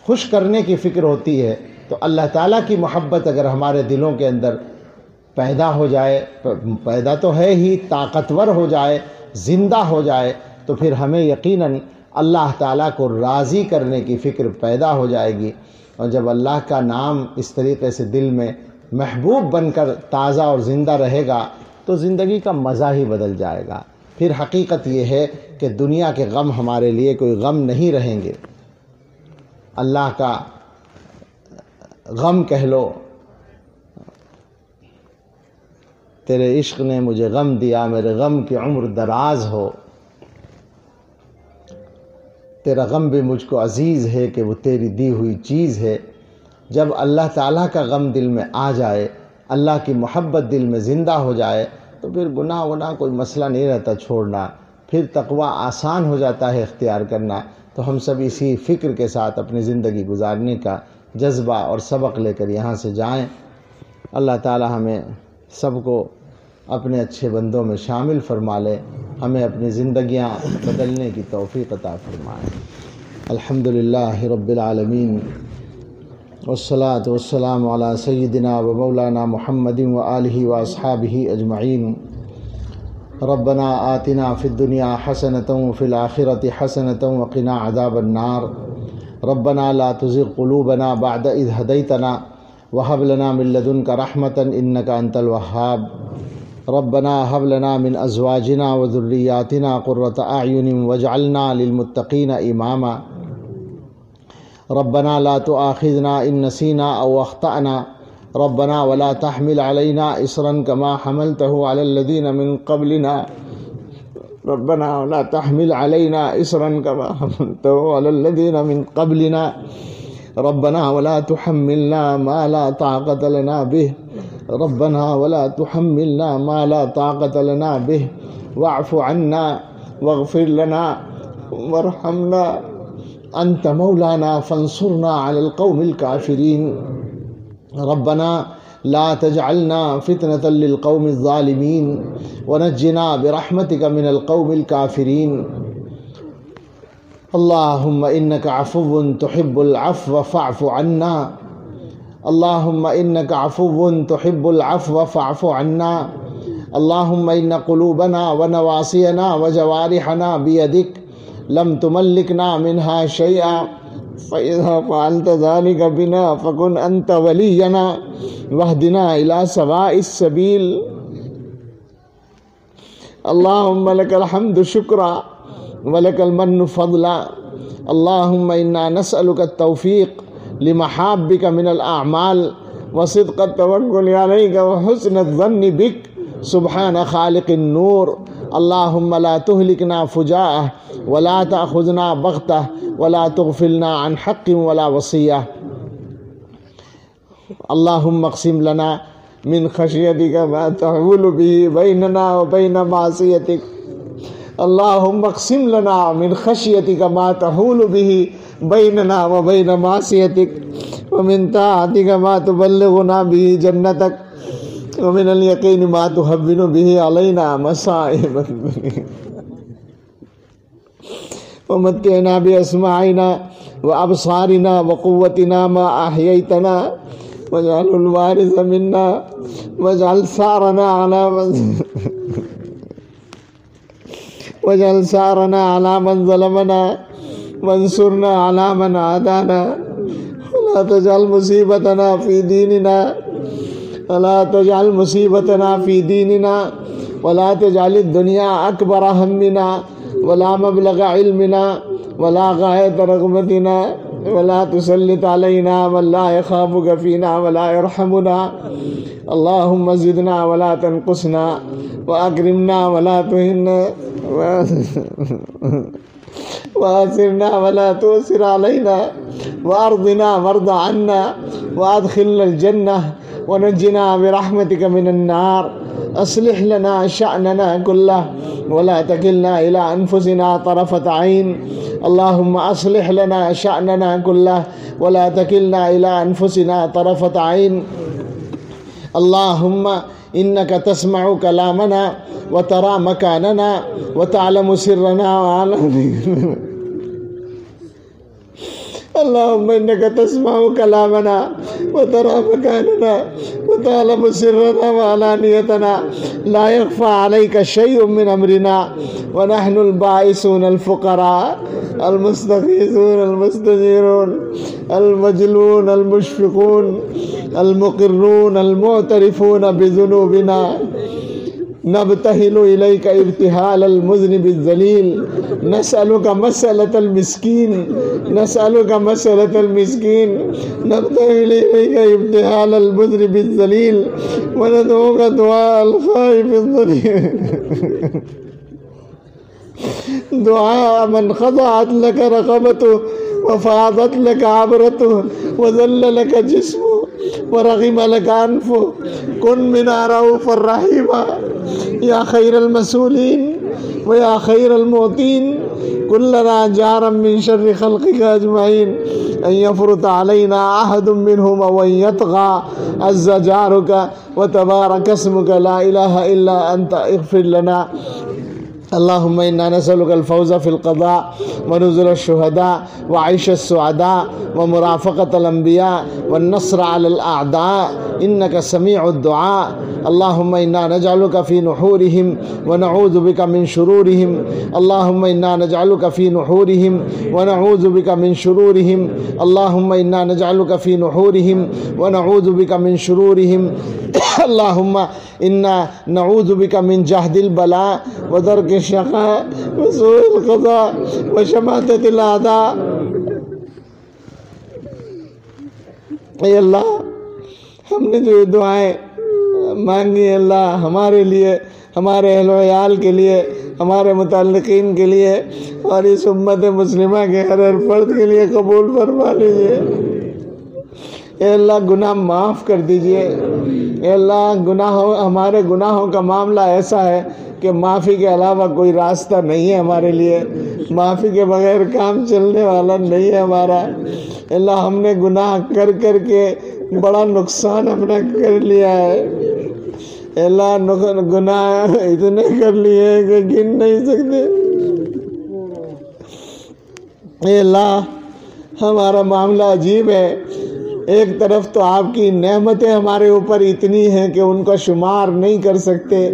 خوش کرنے کی فکر ہوتی ہے۔ تو اللہ تعالیٰ کی محبت اگر ہمارے دلوں کے اندر پیدا ہو جائے، پیدا تو ہے ہی، طاقتور ہو جائے، زندہ ہو جائے تو پھر ہمیں یقیناً اللہ تعالیٰ کو راضی کرنے کی فکر پیدا ہو جائے گی۔ اور جب اللہ کا نام اس طریقے سے دل میں محبوب بن کر تازہ اور زندہ رہے گا، تو زندگی کا مزہ ہی بدل جائے گا۔ پھر حقیقت یہ ہے کہ دنیا کے غم ہمارے لیے کوئی غم نہیں رہیں گے۔ اللہ کا غم کہہ لو، تیرے عشق نے مجھے غم دیا، میرے غم کی عمر دراز ہو۔ تیرا غم بھی مجھ کو عزیز ہے کہ وہ تیری دی ہوئی چیز ہے۔ جب اللہ تعالیٰ کا غم دل میں آ جائے، اللہ کی محبت دل میں زندہ ہو جائے، تو پھر گناہ گناہ کوئی مسئلہ نہیں رہتا چھوڑنا۔ پھر تقوی آسان ہو جاتا ہے اختیار کرنا۔ تو ہم سب اسی فکر کے ساتھ اپنی زندگی گزارنے کا جذبہ اور سبق لے کر یہاں سے جائیں۔ اللہ تعالیٰ ہمیں سب کو اپنے اچھے بندوں میں شامل فرما لے، ہمیں اپنی زندگیاں بدلنے کی توفیق عطا فرمائے۔ الحمد للہ رب العالمین، والصلاة والسلام على سیدنا و مولانا محمد و علیہ و اصحابہ اجمعین۔ ربنا آتنا فی الدنیا حسنة و فی الآخرت حسنة وقنا عذاب النار۔ ربنا لا تزغ قلوبنا بعد اذ هديتنا وهب لنا من لدنك رحمة انك انت الوهاب۔ ربنا هب لنا من ازواجنا وذرياتنا قرة اعين واجعلنا للمتقين اماما. ربنا لا تؤاخذنا ان نسينا او اخطانا ربنا ولا تحمل علينا اصرا كما حملته على الذين من قبلنا. ربنا ولا تحمل علينا إسرا كما حملته على الذين من قبلنا. ربنا ولا تحملنا ما لا طاقة لنا به. ربنا ولا تحملنا ما لا طاقة لنا به. واعف عنا واغفر لنا وارحمنا. أنت مولانا فانصرنا على القوم الكافرين. ربنا لا تجعلنا فتنة للقوم الظالمين. ونجنا برحمتك من القوم الكافرين. اللهم إنك عفو تحب العفو فاعف عنا. اللهم إنك عفو تحب العفو فاعف عنا. اللهم إن قلوبنا ونواصينا وجوارحنا بيدك لم تملكنا منها شيئا فإذا فعلت ذلك بنا فكن أنت ولينا. واهدنا إلى سواء السبيل. اللهم لك الحمد شكرا ولك المن فضلا. اللهم إنا نسألك التوفيق لمحاب لمحابك من الأعمال، وصدق التوكل عليك، وحسن الظن بك. سبحان خالق النور. اللهم لا تهلكنا فجاءه، ولا تأخذنا بغته، ولا تغفلنا عن حق ولا وصية. اللهم اقسم لنا من خشيتك ما تحول به بيننا وبين معصيتك. اللهم اقسم لنا من خشيتك ما تحول به بيننا وبين معصيتك ومن طاعتك ما تبلغنا به جنتك ومن اليقين ما تهون به علينا مصائب الدنيا ومتعنا بأسماعنا وأبصارنا وقوتنا ما أحييتنا واجعل الوارث منا واجعل ثأرنا على من واجعل ثأرنا على من ظلمنا وانصرنا على من عادانا. ولا تجعل مصيبتنا في ديننا. ولا تجعل مصيبتنا في ديننا. ولا تجعل الدنيا أكبر همنا. ولا مبلغ علمنا. ولا غاية رغبتنا. ولا تسلط علينا من لا يخافك فينا ولا يرحمنا. اللهم زدنا ولا تنقصنا. وأكرمنا ولا تهنا. وآثرنا ولا تؤثر علينا وأرضنا وارض عنا وأدخلنا الجنة ونجنا برحمتك من النار. أصلح لنا شأننا كله ولا تكلنا إلى أنفسنا طرفة عين. اللهم أصلح لنا شأننا كله ولا تكلنا إلى أنفسنا طرفة عين. اللهم إنك تسمع كلامنا وترى مكاننا وتعلم سرنا وعلانيتنا اللهم إنك تسمع كلامنا وترى مكاننا وتعلم سرنا وعلانيتنا. لا يخفى عليك شيء من أمرنا. ونحن البائسون الفقراء المستغيثون المستجيرون المجلون المشفقون المقرون المعترفون بذنوبنا. نبتهل إليك ابتهال المذنب الذليل. نسألك مسألة المسكين. نسألك مسألة المسكين. نبتهل إليك ابتهال المذنب الذليل. وندعوك دعاء الخائف الضرير دعاء من خضعت لك رقبته وفاضت لك عبرته وذل لك جسمه. ورغم لك أنفه كن من رؤوف الرحيمة يا خير المسؤولين ويا خير المعطين كلنا جارا من شر خلقك أجمعين أن يفرط علينا أحد منهم وأن يطغى عز جارك وتبارك اسمك لا إله إلا أنت اغفر لنا اللهم إنا نسألك الفوز في القضاء ونزل الشهداء وعيش السعداء ومرافقة الأنبياء والنصر على الأعداء. إنك سميع الدعاء. اللهم إنا نجعلك في نحورهم ونعوذ بك من شرورهم. اللهم إنا نجعلك في نحورهم ونعوذ بك من شرورهم. اللهم إنا نجعلك في نحورهم ونعوذ بك من شرورهم. اللهم إنا نعوذ بك من جهد البلاء ودرك الشقاء وسوء القضاء وشماتة الأعداء اے اللہ، ہم نے جو یہ دعائیں مانگی اللہ ہمارے لیے، ہمارے اہل و عیال کے لیے، ہمارے متعلقین کے لیے اور اس امت مسلمہ کے ہر ہر فرد کے لیے قبول فرما لیجیے اے اللہ گناہ معاف کر دیجیے۔ اے اللہ گناہوں، ہمارے گناہوں کا معاملہ ایسا ہے کہ معافی کے علاوہ کوئی راستہ نہیں ہے ہمارے لیے۔ معافی کے بغیر کام چلنے والا نہیں ہے ہمارا۔ اللہ ہم نے گناہ کر کر کے بڑا نقصان اپنا کر لیا ہے۔ اللہ گناہ اتنے کر لیے کہ گن نہیں سکتے۔ اے اللہ ہمارا معاملہ عجیب ہے۔ ایک طرف تو آپ کی نعمتیں ہمارے اوپر اتنی ہیں کہ ان کا شمار نہیں کر سکتے،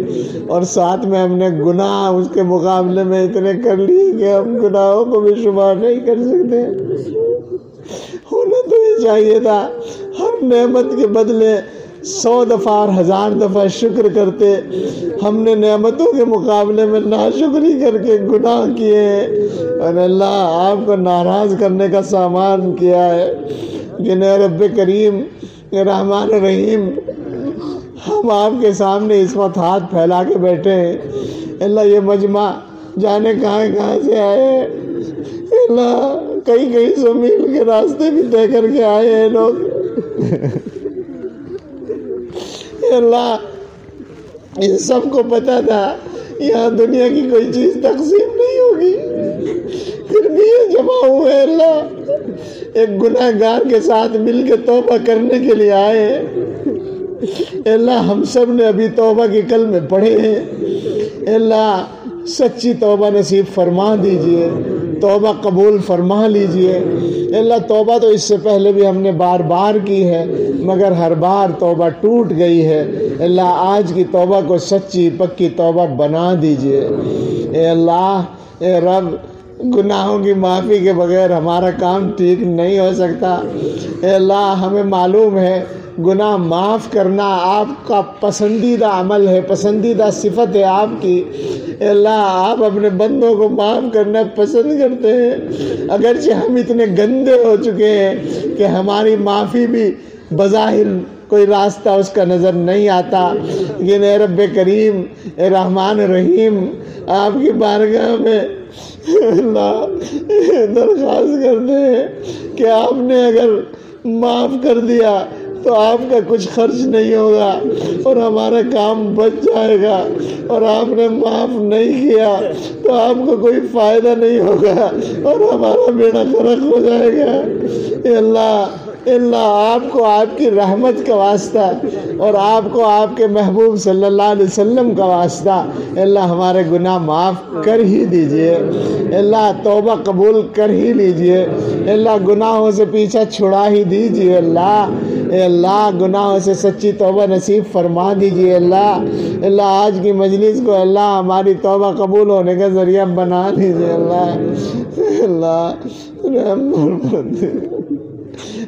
اور ساتھ میں ہم نے گناہ اس کے مقابلے میں اتنے کر لیے کہ ہم گناہوں کو بھی شمار نہیں کر سکتے۔ ہونا تو یہ چاہیے تھا، ہر نعمت کے بدلے سو دفعہ اور ہزار دفعہ شکر کرتے۔ ہم نے نعمتوں کے مقابلے میں ناشکری کر کے گناہ کیے۔ اور اللہ آپ کو ناراض کرنے کا سامان کیا ہے۔ جن رب کریم رحمان رحیم ہم آپ کے سامنے اس وقت ہاتھ پھیلا کے بیٹھے ہیں۔ اللہ یہ مجمع جانے کہاں کہاں سے آئے اللہ کئی کئی سو میل کے راستے بھی طے کر کے آئے ہیں لوگ۔ اللہ ان سب کو پتا تھا، یہاں دنیا کی کوئی چیز تقسیم نہیں ہوگی۔ پھر بھی یہ جمع ہوئے اللہ۔ ایک گناہ گار کے ساتھ مل کے توبہ کرنے کے لیے آئے ہیں۔ اللہ، ہم سب نے ابھی توبہ کی کل میں پڑھے ہیں۔ اللہ، سچی توبہ نصیب فرما دیجیے۔ توبہ قبول فرما لیجیے۔ اللہ، توبہ تو اس سے پہلے بھی ہم نے بار بار کی ہے، مگر ہر بار توبہ ٹوٹ گئی ہے۔ اللہ، آج کی توبہ کو سچی پکی توبہ بنا دیجیے۔ اے اللہ، اے رب گناہوں کی معافی کے بغیر ہمارا کام ٹھیک نہیں ہو سکتا۔ اے اللہ، ہمیں معلوم ہے، گناہ معاف کرنا آپ کا پسندیدہ عمل ہے، پسندیدہ صفت ہے آپ کی۔ اے اللہ، آپ اپنے بندوں کو معاف کرنا پسند کرتے ہیں۔ اگرچہ ہم اتنے گندے ہو چکے ہیں کہ ہماری معافی بھی بظاہر کوئی راستہ اس کا نظر نہیں آتا۔ لیکن اے رب کریم، اے رحمان رحیم آپ کی بارگاہ میں اللہ درخواست کرتے ہیں کہ آپ نے اگر معاف کر دیا تو آپ کا کچھ خرچ نہیں ہوگا اور ہمارا کام بچ جائے گا اور آپ نے معاف نہیں کیا تو آپ کو کوئی فائدہ نہیں ہوگا اور ہمارا بیڑا فرق ہو جائے گا۔ اے اللہ اللہ آپ کو آپ کی رحمت کا واسطہ اور آپ کو آپ کے محبوب صلی اللہ علیہ وسلم کا واسطہ۔ اللہ ہمارے گناہ معاف کر ہی دیجیے۔ اللہ توبہ قبول کر ہی لیجیے۔ اللہ گناہوں سے پیچھا چھڑا ہی دیجیے۔ اللہ، اے اللہ، گناہوں سے سچی توبہ نصیب فرما دیجیے۔ اللہ اللہ، آج کی مجلس کو اللہ ہماری توبہ قبول ہونے کا ذریعہ بنا دیجیے۔ اللہ اللہ، رحم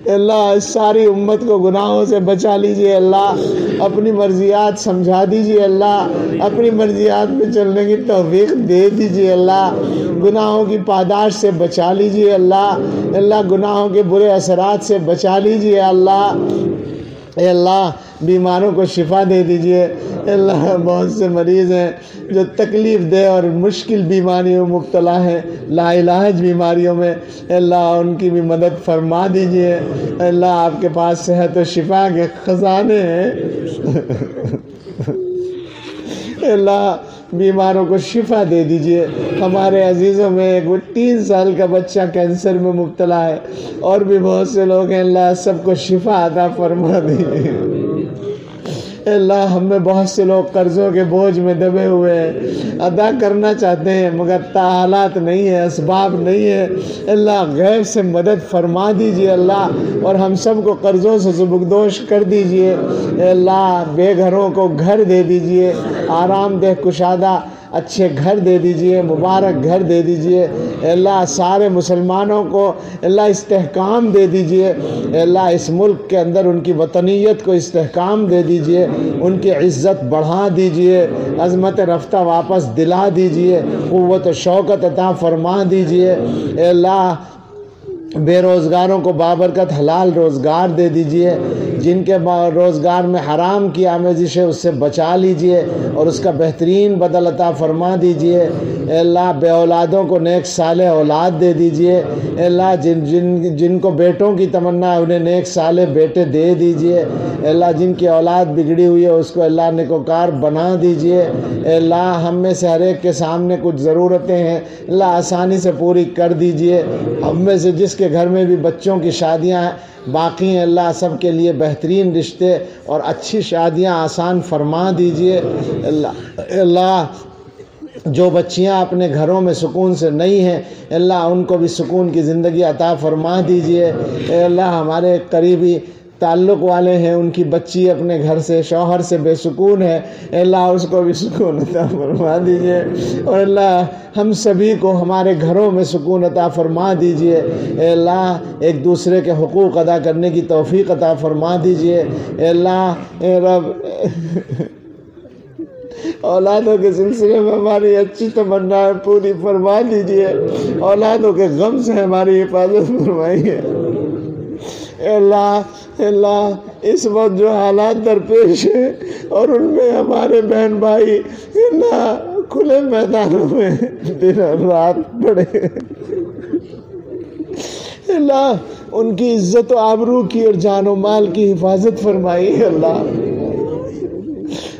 اللہ ساری امت کو گناہوں سے بچا لیجیے اللہ۔ اپنی مرضیات سمجھا دیجیے اللہ۔ اپنی مرضیات میں چلنے کی توفیق دے دیجیے اللہ۔ گناہوں کی پاداش سے بچا لیجیے اللہ۔ اللہ گناہوں کے برے اثرات سے بچا لیجیے اللہ۔ اے اللہ بیماروں کو شفا دے دیجیے۔ اللہ بہت سے مریض ہیں جو تکلیف دہ اور مشکل بیماریوں میں مبتلا ہیں، لا علاج بیماریوں میں۔ اللہ ان کی بھی مدد فرما دیجیے۔ اللہ آپ کے پاس صحت و شفا کے خزانے ہیں۔ اللہ بیماروں کو شفا دے دیجیے۔ ہمارے عزیزوں میں ایک وہ تین سال کا بچہ کینسر میں مبتلا ہے۔ اور بھی بہت سے لوگ ہیں، اللہ سب کو شفا عطا فرما دیجیے۔ اللہ ہم میں بہت سے لوگ قرضوں کے بوجھ میں دبے ہوئے ہیں۔ ادا کرنا چاہتے ہیں، مگر حالات نہیں ہے اسباب نہیں ہے اللہ غیب سے مدد فرما دیجیے اللہ، اور ہم سب کو قرضوں سے زبکدوش کر دیجیے۔ اللہ، بے گھروں کو گھر دے دیجیے۔ آرام دہ، کشادہ اچھے گھر دے دیجیے، مبارک گھر دے دیجیے۔ اللہ، سارے مسلمانوں کو اللہ استحکام دے دیجیے۔ اللہ، اس ملک کے اندر ان کی وطنیت کو استحکام دے دیجیے۔ ان کی عزت بڑھا دیجیے۔ عظمت رفتہ واپس دلا دیجیے۔ قوت و شوکت عطا فرما دیجیے۔ اللہ بے روزگاروں کو بابرکت حلال روزگار دے دیجیے، جن کے روزگار میں حرام کی آمیزش ہے اس سے بچا لیجیے اور اس کا بہترین بدل عطا فرما دیجیے۔ اے اللہ، بے اولادوں کو نیک صالح اولاد دے دیجیے۔ اے اللہ، جن جن جن کو بیٹوں کی تمنا ہے، انہیں نیک صالح بیٹے دے دیجیے۔ اے اللہ، جن کی اولاد بگڑی ہوئی ہے، اس کو اللہ نکوکار بنا دیجیے۔ اے اللہ، ہم میں سے ہر ایک کے سامنے کچھ ضرورتیں ہیں۔ اللہ آسانی سے پوری کر دیجیے۔ ہم میں سے جس کے گھر میں بھی بچوں کی شادیاں ہیں باقی ہیں۔ اللہ سب کے لیے بہترین رشتے اور اچھی شادیاں آسان فرما دیجیے۔ اللہ اللہ جو بچیاں اپنے گھروں میں سکون سے نہیں ہیں، اللہ ان کو بھی سکون کی زندگی عطا فرما دیجیے۔ اے اللہ ہمارے قریبی تعلق والے ہیں، ان کی بچی اپنے گھر سے، شوہر سے بے سکون ہے۔ اللہ، اس کو بھی سکون عطا فرما دیجیے۔ اور اللہ، ہم سبھی کو ہمارے گھروں میں سکون عطا فرما دیجیے۔ اے اللہ، ایک دوسرے کے حقوق ادا کرنے کی توفیق عطا فرما دیجیے۔ اے اللہ، اے رب۔ اولادوں کے سلسلے میں ہماری اچھی تمنا پوری فرما دیجیے۔ اولادوں کے غم سے ہماری حفاظت فرمائیے۔ اے اللہ اے اللہ، اس وقت جو حالات درپیش ہیں اور ان میں ہمارے بہن بھائی اللہ کھلے میدانوں میں دن اور رات پڑے۔ اللہ، ان کی عزت و آبرو کی اور جان و مال کی حفاظت فرمائی اللہ۔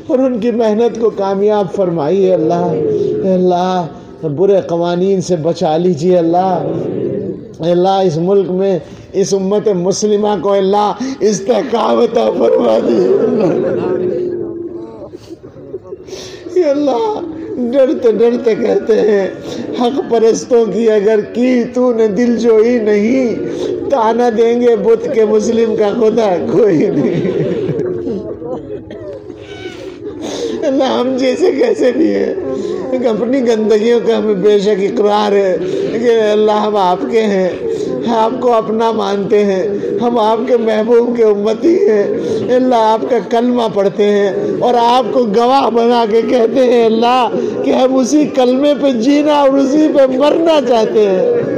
اور ان کی محنت کو کامیاب فرمائیے اللہ۔ اللہ، برے قوانین سے بچا لیجیے اللہ۔ اللہ اس ملک میں، اس امت مسلمہ کو اللہ استحکام عطا فرما دیے اللہ ڈرتے ڈرتے کہتے ہیں، حق پرستوں کی اگر کی تو نے دل جوئی نہیں، تانا دیں گے بت کے مسلم کا خدا، کوئی نہیں۔ اللہ ہم جیسے کیسے بھی ہیں۔ اپنی گندگیوں کا ہمیں بے شک اقرار ہے کہ اللہ ہم آپ کے ہیں، آپ کو اپنا مانتے ہیں، ہم آپ کے محبوب کے امتی ہیں۔ اللہ آپ کا کلمہ پڑھتے ہیں اور آپ کو گواہ بنا کے کہتے ہیں، اللہ کہ ہم اسی کلمے پہ جینا اور اسی پہ مرنا چاہتے ہیں۔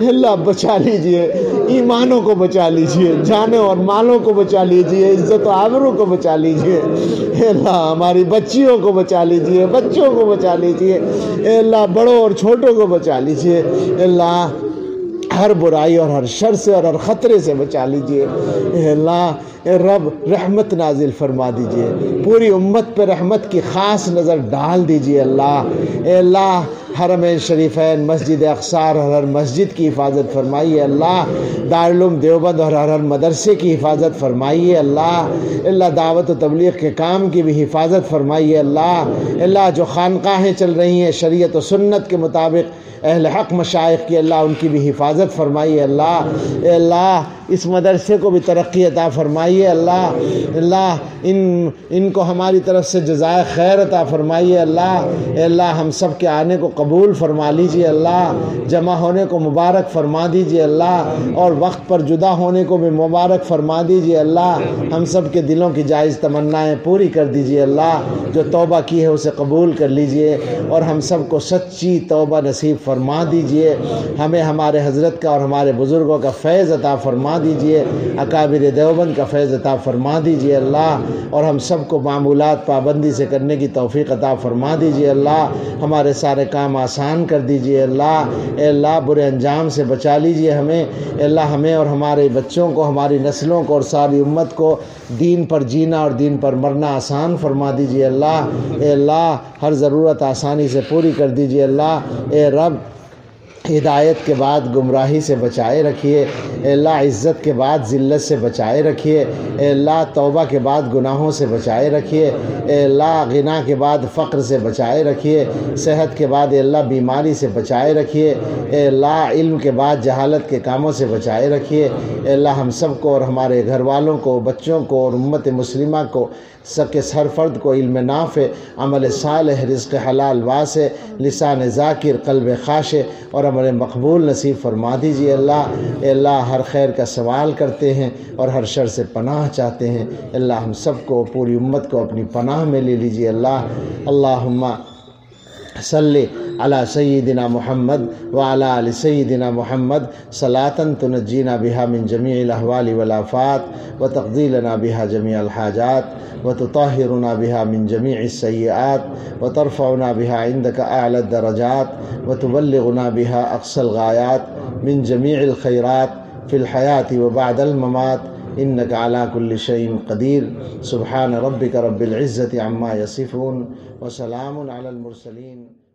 اللہ بچا لیجیے، ایمانوں کو بچا لیجیے، جانوں اور مالوں کو بچا لیجیے، عزت و آبروں کو بچا لیجیے۔ اللہ، ہماری بچیوں کو بچا لیجیے، بچوں کو بچا لیجیے۔ اللہ، بڑوں اور چھوٹوں کو بچا لیجیے۔ اللہ، ہر برائی اور ہر شر سے اور ہر خطرے سے بچا لیجیے۔ اے اللہ، اے رب، رحمت نازل فرما دیجیے۔ پوری امت پہ رحمت کی خاص نظر ڈال دیجیے۔ اللہ، اے اللہ حرم شریفین مسجد اقصار اور ہر مسجد کی حفاظت فرمائیے اللہ دارالعلوم دیوبند اور ہر ہر مدرسے کی حفاظت فرمائیے اللہ اللہ دعوت و تبلیغ کے کام کی بھی حفاظت فرمائیے اللہ اللہ جو خانقاہیں چل رہی ہیں، شریعت و سنت کے مطابق اہل حق مشائق کی، اللہ ان کی بھی حفاظت فرمائیے اللہ، اے اللہ اس مدرسے کو بھی ترقی عطا فرمائیے، اللہ اللہ، ان ان کو ہماری طرف سے جزائے خیر عطا فرمائیے، اللہ، اے اللہ، ہم سب کے آنے کو قبول فرما لیجیے اللہ، جمع ہونے کو مبارک فرما دیجیے اللہ، اور وقت پر جدا ہونے کو بھی مبارک فرما دیجیے اللہ، ہم سب کے دلوں کی جائز تمنائیں پوری کر دیجیے اللہ، جو توبہ کی ہے اسے قبول کر لیجیے اور ہم سب کو سچی توبہ نصیب فرما دیجیے ہمیں ہمارے حضرت کا اور ہمارے بزرگوں کا فیض عطا فرما دیجیے اکابر دیوبند کا فیض عطا فرما دیجیے اللہ، اور ہم سب کو معمولات پابندی سے کرنے کی توفیق عطا فرما دیجیے اللہ، ہمارے سارے کام آسان کر دیجیے اللہ، اے اللہ برے انجام سے بچا لیجیے ہمیں، اے اللہ ہمیں اور ہمارے بچوں کو، ہماری نسلوں کو اور ساری امت کو دین پر جینا اور دین پر مرنا آسان فرما دیجیے اللہ، اے اللہ ہر ضرورت آسانی سے پوری کر دیجیے اللہ، اے رب ہدایت کے بعد گمراہی سے بچائے رکھیے، اے اللہ عزت کے بعد ذلت سے بچائے رکھیے، اے اللہ توبہ کے بعد گناہوں سے بچائے رکھیے، اے اللہ غنا کے بعد فقر سے بچائے رکھیے، صحت کے بعد اے اللہ بیماری سے بچائے رکھیے، اے اللہ علم کے بعد جہالت کے کاموں سے بچائے رکھیے، اے اللہ ہم سب کو اور ہمارے گھر والوں کو، بچوں کو اور امت مسلمہ کو سکس ہر فرد کو علم نافع عمل صالح، رزق حلال واسع لسان ذاکر، قلب خاش اور عمل مقبول نصیب فرما دیجیے اللہ۔ اے اللہ، ہر خیر کا سوال کرتے ہیں اور ہر شر سے پناہ چاہتے ہیں۔ اللہ، ہم سب کو، پوری امت کو اپنی پناہ میں لے لیجیے اللہ۔ اللہم صلی على سيدنا محمد وعلى آل سيدنا محمد. صلاة تنجينا بها من جميع الأهوال والآفات وتقضي لنا بها جميع الحاجات وتطهرنا بها من جميع السيئات وترفعنا بها عندك أعلى الدرجات وتبلغنا بها أقصى الغايات. من جميع الخيرات في الحياة وبعد الممات إنك على كل شيء قدير. سبحان ربك رب العزة عما يصفون. وسلام على المرسلين.